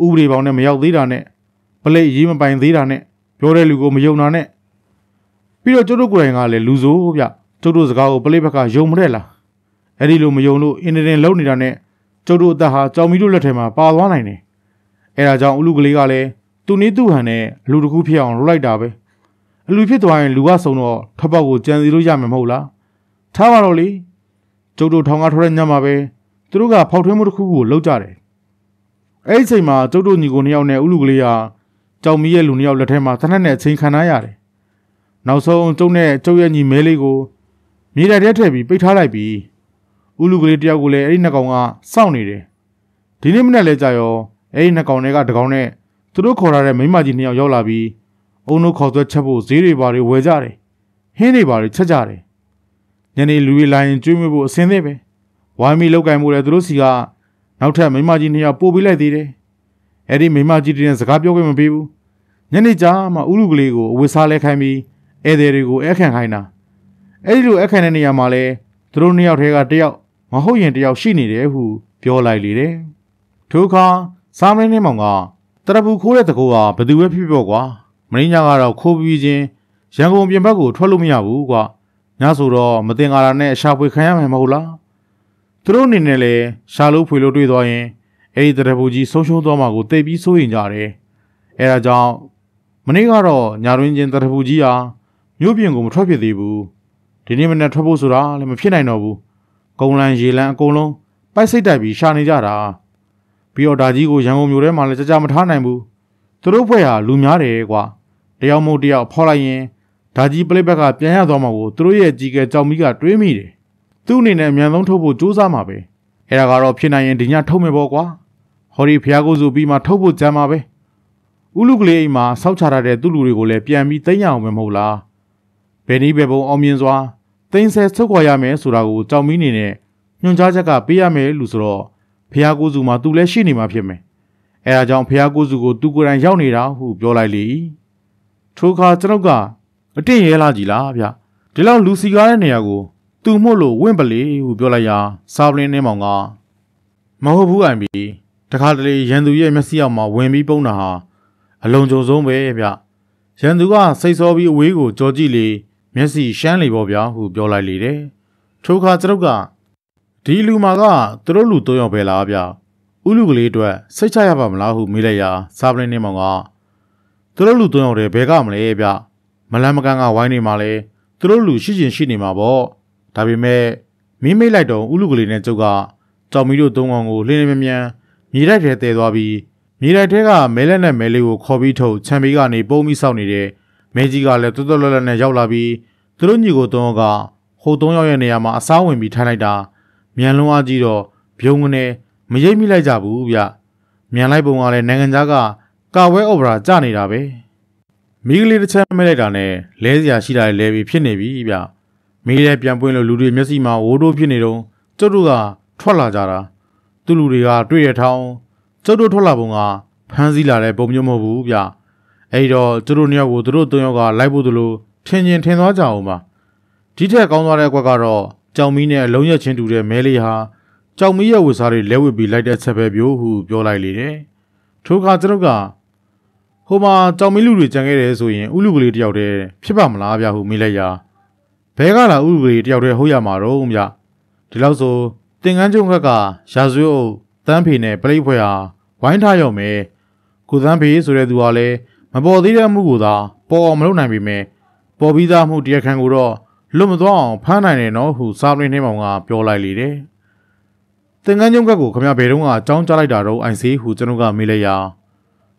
ဥပဒေပေါင်းနဲ့မရောက်သေးတာနဲ့ပလိရေးမပိုင်သေးတာနဲ့ပြောတဲ့လူကိုမယုံတာနဲ့ပြီးတော့ကျတို့ကိုယ်တိုင်ကလည်းလူဆိုးဗျ ကျုပ်တို့စကားကိုပလိဘက်ကယုံမတဲ့လားအဲ့ဒီလိုမယုံလို့အင်းတင်လုံးနေတာနဲ့ကျုပ်တို့အသက်ဟာကြောင်မီတို့လက်ထဲမှာပါသွားနိုင်တယ်အဲ့ဒါကြောင့်အလူကလေးကလည်းသူနည်းသူဟန်နဲ့အလူတစ်ခုဖြစ်အောင်လုပ်လိုက်တာပဲအလူဖြစ်သွားရင်လူကဆုံတော့ထပ်ပေါက်ကိုကြံစီလို့ရမှာမဟုတ်လားထားပါတော့လေကျုပ်တို့ထောင်ကားထွက်တဲ့ညမှာပဲသူတို့ကဖောက်ထွင်းမှုတစ်ခုကိုလုပ်ကြတယ်အဲ့ဒီချိန်မှာကျုပ်တို့ညီကိုနှစ်ယောက်နဲ့ဥလူကလေးဟာကြောင်မီရဲ့လူနှစ်ယောက်လက်ထဲမှာသနက်နဲ့အချိန်ခံထားရတယ်နောက်ဆုံးကျုပ်နဲ့ကျုပ်ရဲ့ညီမဲလေးကို မြေတက်ထဲထည့်ပြီးပိတ်ထားလိုက်ပြီးဥလူကလေးတယောက်ကိုလည်းအဲ့ဒီနှစ်ကောင်ကစောင့်နေတယ်ဒီနေ့မနေ့လဲကြာရောအဲ့ဒီနှစ်ကောင်တွေကတကောင်နဲ့သူတို့ခေါ်လာတဲ့မိမကြီးနှစ်ယောက်ရောက်လာပြီးအုံတို့ခေါ်သွက်ချက်ဖို့ဈေးတွေပါတွေဝယ်ကြတယ်ဟင်းတွေပါတွေချက်ကြတယ်ညနေလူတွေလာရင်ကျွေးမွေးဖို့အစင်းသေးပဲဝိုင်းမီလောက်ကင်မှုလည်းသူတို့စီကနောက်ထပ်မိမကြီးနှစ်ယောက်ပို့ပေးလိုက်သေးတယ်အဲ့ဒီမိမကြီးတွေနဲ့စကားပြောခွင့်မပေးဘူးညနေကျမှဥလူကလေးကိုအဝတ်စားလဲခိုင်းပြီးဧည့်သည်တွေကိုအခန့်ခိုင်းတာ အဲ့ဒီလိုအခန့်တဲ့နေရာမှာလဲသူတို့နှစ်ယောက်ထဲကတယောက်မဟုတ်ရင်တယောက်ရှိနေတယ်ဟုပြောလိုက်လေတယ်ထိုအခါစားမင်းနှင်းမောင်ကတရပူခိုးတဲ့တကူကဘသူပဲဖြစ်ဖြစ်ကွာမင်းညာကတော့ခိုးပြီးချင်းရန်ကုန်ပြင်ဘက်ကိုထွက်လို့မရဘူးကွာညဆိုတော့မတင်ကားတာနဲ့ရှာဖွေခံရမှာမဟုတ်လားသူတို့အနေနဲ့လည်းရှာလို့ဖွေလို့တွေ့သွားရင်အဲ့ဒီတရပူကြီးဆုံးရှုံးသွားမှာကိုသိပြီးစိုးရင်ကြတယ်အဲဒါကြောင့်မနေ့ကတော့ညာတွင်ချင်းတရဖူကြီးဟာမြို့ပြင်ကိုမထွက်ဖြစ်သေးဘူး ဒီနေ့မနေ့ထွက်ဖို့ဆိုတာလည်းမဖြစ်နိုင်တော့ဘူးကုန်းလန်းရေလန်းအကုန်လုံးပိုက်စိတ်တိုက်ပြီးရှာနေကြတာပြီးတော့ဒါကြီးကိုရန်ကုန်မြို့ထဲမှာလည်းကြကြမထားနိုင်ဘူးသူတို့ဖွဲ့ဟာလူများတယ်ကွာတယောက်မို့တယောက်ဖောက်လိုက်ရင်ဒါကြီးပလိဘက်ကပြန်ရသွားမှာကိုသူတို့ရဲ့ကြီးကဲကြောင်မီကတွေးမိတယ်သူ့အနေနဲ့အမြန်ဆုံးထုတ်ဖို့ကြိုးစားမှာပဲအဲ့ဒါကတော့ဖြစ်နိုင်ရင်ဒီညထုတ်မယ်ပေါ့ကွာဟောဒီဖျားကိုစုပြီးမှထုတ်ဖို့ကြမ်းပါပဲဥလူကလေးအိမ်မှာစောက်ချထားတဲ့သူ့လူတွေကိုလည်းပြန်ပြီးသိမ်းရအောင်ပဲမဟုတ်လားဘယ်နည်းပဲပုံအောင်မြင်စွာ သိမ်းဆဲဆုတ်ခွာရမယ်ဆိုတာကိုကြောင်မီနေနဲ့ညွှန်ကြားချက်ကပေးရမယ်လို့ဆိုတော့ဖျားကိုစုမှာသူလည်းရှိနေမှာဖြစ်မယ်အဲဒါကြောင့်ဖျားကိုစုကိုသူကိုယ်တိုင်ရောက်နေတာဟုပြောလိုက်လေထိုအခါကျွန်ုပ်ကအတင့်ရဲလာကြည်လားဗျဒီလောက်လူစီကားတဲ့နေရာကိုသူ့မို့လို့ဝင့်ပလေဟုပြောလိုက်ရာစာပလင်းနှင်းမောင်ကမဟုတ်ဘူးအိုင်ဘီတခါတလေရန်သူရဲ့မျက်စိအောက်မှာဝင်ပြီးပုံးတာဟာအလုံးကြုံဆုံးပဲဗျရန်သူကစိတ်ဆောပြီးအဝေးကိုကြော်ကြည့်လေ မျက်စိရှမ်းလေပေါ့ဗျာဟုပြောလိုက်လေတယ်ထိုအခါကျွန်ုပ်ကဒီလူမာကသူတို့လူသုံးယောက်ပဲလားဗျဥလူကလေးအတွက်စိတ်ချရပါမလားဟုမေးလိုက်ရာစာပလင်းနှင်းမောင်ကသူတို့လူသုံးယောက်တည်းဘယ်ကမလဲဗျမလန်းမကန်းကဝိုင်းနေမှာလဲသူတို့လူရှိချင်းရှိနေမှာပေါ့ဒါပေမဲ့မင်းမိတ်လိုက်တော့ဥလူကလေးနဲ့ကျုပ်ကကြောင်မီတို့သုံးကောင်ကိုလင်းလင်းမြန်မြန်မြေတိုက်ထဲတည်သွားပြီးမြေတိုက်ထဲကမဲလက်နဲ့မဲလေးကိုခေါ်ပြီးထုတ်ချန်ပီကနေပုံပြီးစောက်နေတဲ့ မဲကြီးကလည်းတွတ်တွတ်လွတ်လွတ်နဲ့ရောက်လာပြီးသူတို့ညီကိုသုံးကဟိုသုံးယောက်ရဲ့နေရာမှာအစားဝင်ပြီးထိုင်လိုက်တာမြန်လွန်အားကြီးတော့ဘုံကနေမရိပ်မိလိုက်ကြဘူးဗျမြန်လိုက်ပုံကလည်းနိုင်ငံသားကကာဝဲအော်ပရာကြနေတာပဲမိကလေးတစ်ချက်မဲလိုက်တာနဲ့လဲစရာရှိတာလဲပြီးဖြစ်နေပြီဗျမီးရဲပြန်ပွင့်လို့လူတွေမျက်စိမှာဝိုးတိုးဖြစ်နေတော့ကျုပ်တို့ကထွက်လာကြတာသူ့လူတွေကတွေ့ရထောင်းကျုပ်တို့ထွက်လာပုံကဖမ်းစည်းလာတဲ့ပုံမျိုးမဟုတ်ဘူးဗျ အဲ့တော့ကျုပ်တို့နှစ်ယောက်ကိုသူတို့သုံးယောက်ကလိုက်ဖို့သလိုထင်ချင်းထင်သွားကြအောင်ပါဒီထက်ကောင်းသွားတဲ့အကွက်ကတော့ကြောင်မီးနဲ့အလုံးရက်ချင်းတူတဲ့မဲလေးဟာကြောင်မီးရဲ့ဝတ်စားတွေလဲဝစ်ပြီးလိုက်တဲ့ဆက်ပဲပြို့ဟုပြောလိုက်လေတယ်ထိုအခါကျုပ်ကဟိုမှာကြောင်မီးလူတွေကြံခဲ့တယ်ဆိုရင်ဥလူကလေးတယောက်တည်းဖြစ်ပါမလားဗျဟုမေးလိုက်ရာဘဲကလာဥပဒေတယောက်တည်းဟုတ်ရမှာတော့ဗျဒီလောက်ဆိုတင်ကန်းကျုံခက်ကရာဇဝတ်အုပ်တန်းဖေနဲ့ပလိတ်ဖွဲ့ဟာဝိုင်းထားရုံပဲကိုသန်းဖေဆိုတဲ့သူကလည်း မပေါ်သေးတဲ့အမှုကိုသာပေါ်အောင်မလုပ်နိုင်ပေမဲ့ပေါ်ပြီးသားမှုတရားခံကိုတော့လွတ်မသွားအောင်ဖမ်းနိုင်တယ်နော်ဟုစာပလင်းနှင်းမောင်ကပြောလိုက်လေတယ်တင်ကန်းကျုံခက်ကိုခမရဘယ်တော့ကအကြောင်းကြားလိုက်တာတော့အိုင်စီဟုကျွန်တော်ကမေးလိုက်ရာ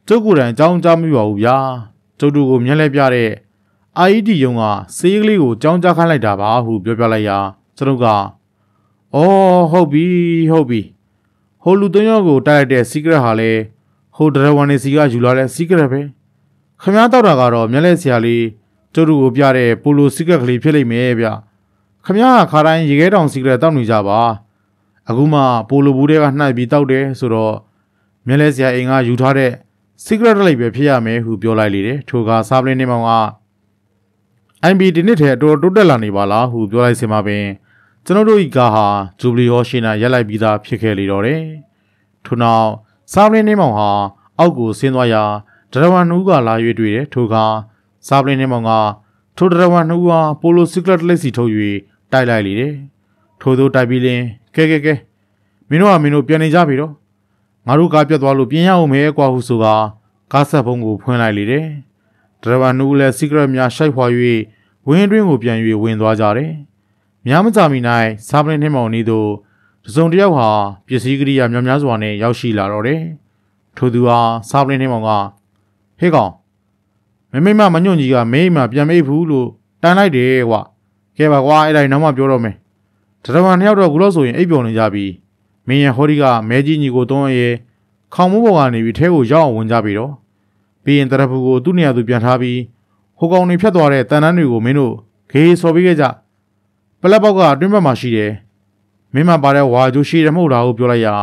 ကျုပ်ကိုယ်တိုင်အကြောင်းကြားမိပါဘူးဗျာကျုပ်တို့ကိုမျက်လဲပြတဲ့ IED ရုံကစေးကလေးကိုကြောင်းကြားခိုင်းလိုက်တာပါဟုပြောပြလိုက်ရာကျွန်ုပ်ကအော်ဟုတ်ပြီဟုတ်ပြီဟိုလူသုံးယောက်ကိုတိုက်လိုက်တဲ့ secret ဟာလေဟိုဒရဝန်နေစီကယူလာတဲ့ secret ပဲ ခမားတော့တာကတော့မျက်လက်ဆရာလေးကျုပ်တို့ကိုပြတဲ့ပိုလို secret ကလေးဖြစ်လိမ့်မယ်ဗျခမားကခါတိုင်းရေခဲတောင် secret တောက်နေကြပါအခုမှပိုလိုဘူးတွေကနှိုက်ပြီးတောက်တယ်ဆိုတော့မျက်လက်ဆရာအိမ်ကယူထားတဲ့ secret လေးပဲဖြစ်ရမယ်ဟုပြောလိုက်လေတယ်ထိုကစားပလင်းနေမောင်က IB ဒီနှစ်ထဲအတော်တိုးတက်လာနေပါလားဟုပြောလိုက်စင်မှာပင်ကျွန်တော်တို့ဤကားဟာဂျူဘလီဟောရှင်းနာရက်လိုက်ပြီးသားဖြစ်ခဲ့လေတော့တယ်။ထို့နောက်စာပလင်းနေမောင်ဟာအောက်ကိုဆင်းသွားရာ ဒရဝမ်နှူးကလာ၍တွေ့တယ်ထိုကစာပလင်းနေမောင်ကထိုဒရဝမ်နှူးဟာပိုလိုစီကလက်လက်စီထုတ်၍တိုက်လိုက်လေတယ်။ထို့သောတိုက်ပြီးလင်းကဲကဲကဲမင်းတို့ကမင်းတို့ပြန်နေကြပြီတော့ငါတို့ကားပြတ်သွားလို့ပြင်ရအောင်မဲကွာဟုဆိုကကားဆက်ဖုံးကိုဖွင့်လိုက်လေတယ်။ဒရဗာနူလည်း secret များရှိုက်ဖွာ၍ဝင်းတွင်းကိုပြန်၍ဝင်သွားကြတယ်။များမကြာမီ၌စာပလင်းနှင်းမောင်နေသို့တစုံတစ်ယောက်ဟာပစ္စည်းကရိယာများများစွာနဲ့ရောက်ရှိလာတော့တယ်။ထိုသူဟာစာပလင်းနှင်းမောင်က ဟေးကောင်မမိမမညွန့်ကြီးကမိမပြန်မေးဘူးလို့တန်းလိုက်တယ်ကွာ။ကဲပါကွာအဲ့ဒါနောက်မှပြောတော့မယ်။ဒရဗာနှစ်ယောက်တော့ခုလို့ဆိုရင်အိပ်ပျော်နေကြပြီ။မင်းရဟောဒီကမဲကြီးညီကိုတုံးရဲခေါင်းမိုးပေါ်ကနေပြီးထဲကိုရောက်အောင်ဝင်ကြပြီတော့။ပြီးရင်တရဖူကိုသူ့နေရာသူပြန်ထားပြီးဟိုကောင်တွေဖြတ်သွားတဲ့တန်တန်းတွေကိုမင်းတို့ခေးစော်ပြီးခဲ့ကြပလက်ပေါက်ကအတွင်းဘက်မှာရှိတယ်မင်းမပါတဲ့ဝါဂျိုရှိတယ်မဟုတ်လားဟုပြောလိုက်ရာ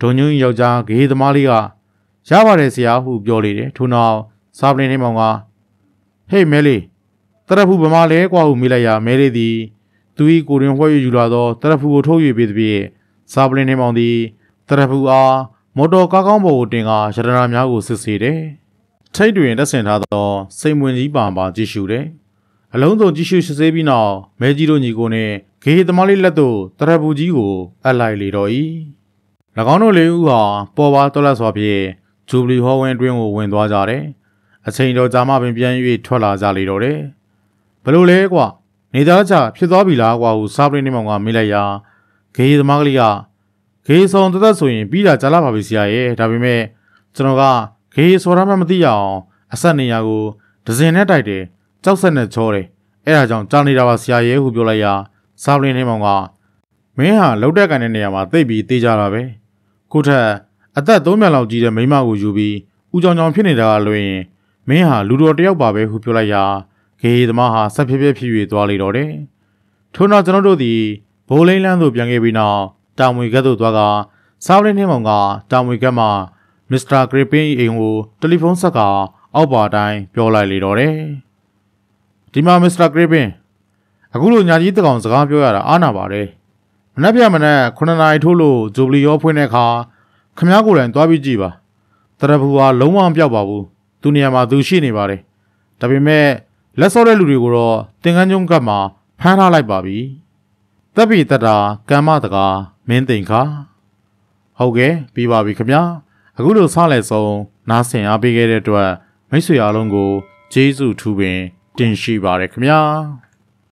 ဒုံညွန်းယောက်ျားခေးသမားလေးက ရပါတယ်ဆရာဟုပြောလေတယ်ထို့နောက်စာပလင်နေမောင်ကဟေးမဲလေးတရဖူဗမာလဲကွာဟုမေးလိုက်ရာမဲလေးသည်သူ၏ကိုရင်ဝှဲယူလာသောတရဖူကိုထုတ်၍ပေးသည်ဖြင့်စာပလင်နေမောင်သည်တရဖူအားမော်တော်ကားကောင်းပေါ်ကိုတင်ကာရတနာများကိုစစ်ဆေးတယ်ထိတ်တွင်တက်ဆင်ထားသောစိန်ဝင်ကြီးပါပါကြည့်ရှုတယ်။အလုံးစုံကြည့်ရှုစစ်ဆေးပြီးနောက်မဲကြီးတို့ညီကိုနှင့်ဂေသမားလေးလက်သို့တရပူကြီးကိုအပ်လိုက်လေတော့၏။၎င်းတို့လေးဦးဟာပေါ်ပါတော်လက်စွာဖြင့် ဂျူဘလီဟောဝင်းအတွင်းကိုဝင်သွားကြတယ်အချိန်တော်ကြာမှပင်ပြန်၍ထွက်လာကြလေတော့တယ်ဘလို့လဲကွာနေသားချဖြစ်သွားပြီလားကွာဟုစားပရင်းနေမောင်ကမေးလိုက်ရာဂေးသမားကလေးကဂေးဆောင်တသက်ဆိုရင်ပြီးတာကြာလာပါပြီဆရာရဲ့ဒါပေမဲ့ကျွန်တော်ကဂေးစော်ရမှမသိရအောင်အဆက်နေရကိုဒဇင်နဲ့တိုက်တယ်ကြောက်ဆက်နဲ့ချောတယ်အဲ့ဒါကြောင့်ကြာနေတာပါဆရာရဲ့ဟုပြောလိုက်ရာစားပရင်းနေမောင်ကမင်းဟာလှုပ်တက်ကန်တဲ့နေရာမှာသိပ်ပြီးတေးကြတာပဲကိုထက် အသက်၃မြတ်လောက်ကြီးတဲ့မိန်းမကိုယူပြီးဦးကြောင်ကြောင်ဖြစ်နေတာကလွင်မင်းဟာလူတော်တယောက်ပါပဲဟုပြောလိုက်ရာဂေးသမားဟာဆက်ဖြည်းဖြည်းဖြစ်၍သွားလေတော့တယ်ထို့နောက်ကျွန်တော်တို့သည်ဘိုးလိန်လန်းသို့ပြန်ခဲ့ပြီးနောက်တာမွေကတ်သို့သွားကစားပရင်းနှင်းမောင်ကတာမွေကတ်မှာမစ္စတာဂရစ်ပင်းအိမ်ကိုတယ်လီဖုန်းဆက်ကအောက်ပါတိုင်းပြောလိုက်လေတော့တယ်ဒီမှာမစ္စတာဂရစ်ပင်းအခုလိုညာကြီးတကောင်စကားပြောရတာအားနာပါတယ်မနှက်ပြမနှက်9နာရီထိုးလို့ဂျိုဘလီရောဖွင့်တဲ့အခါ ခမားကိုယ်တိုင်သွားပြီးကြည့်ပါတရဖူဟာလုံးဝမပြောက်ပါဘူးသူနေရာမှာသူရှိနေပါတယ်ဒါပေမဲ့လက်စောတဲ့လူတွေကိုတော့တင်ကန်းကျုံကတ်မှာဖမ်းထားလိုက်ပါပြီတပ်ပြီတတာကမ္မတကာမင်းသိန်ခါဟုတ်ကဲ့ပြီးပါပြီခင်ဗျာအခုလိုစလဲဆုံးနားဆင်အားပေးခဲ့တဲ့အတွက်မိတ်ဆွေအားလုံးကိုကျေးဇူးထူပင်တင်ရှိပါရခင်ဗျာ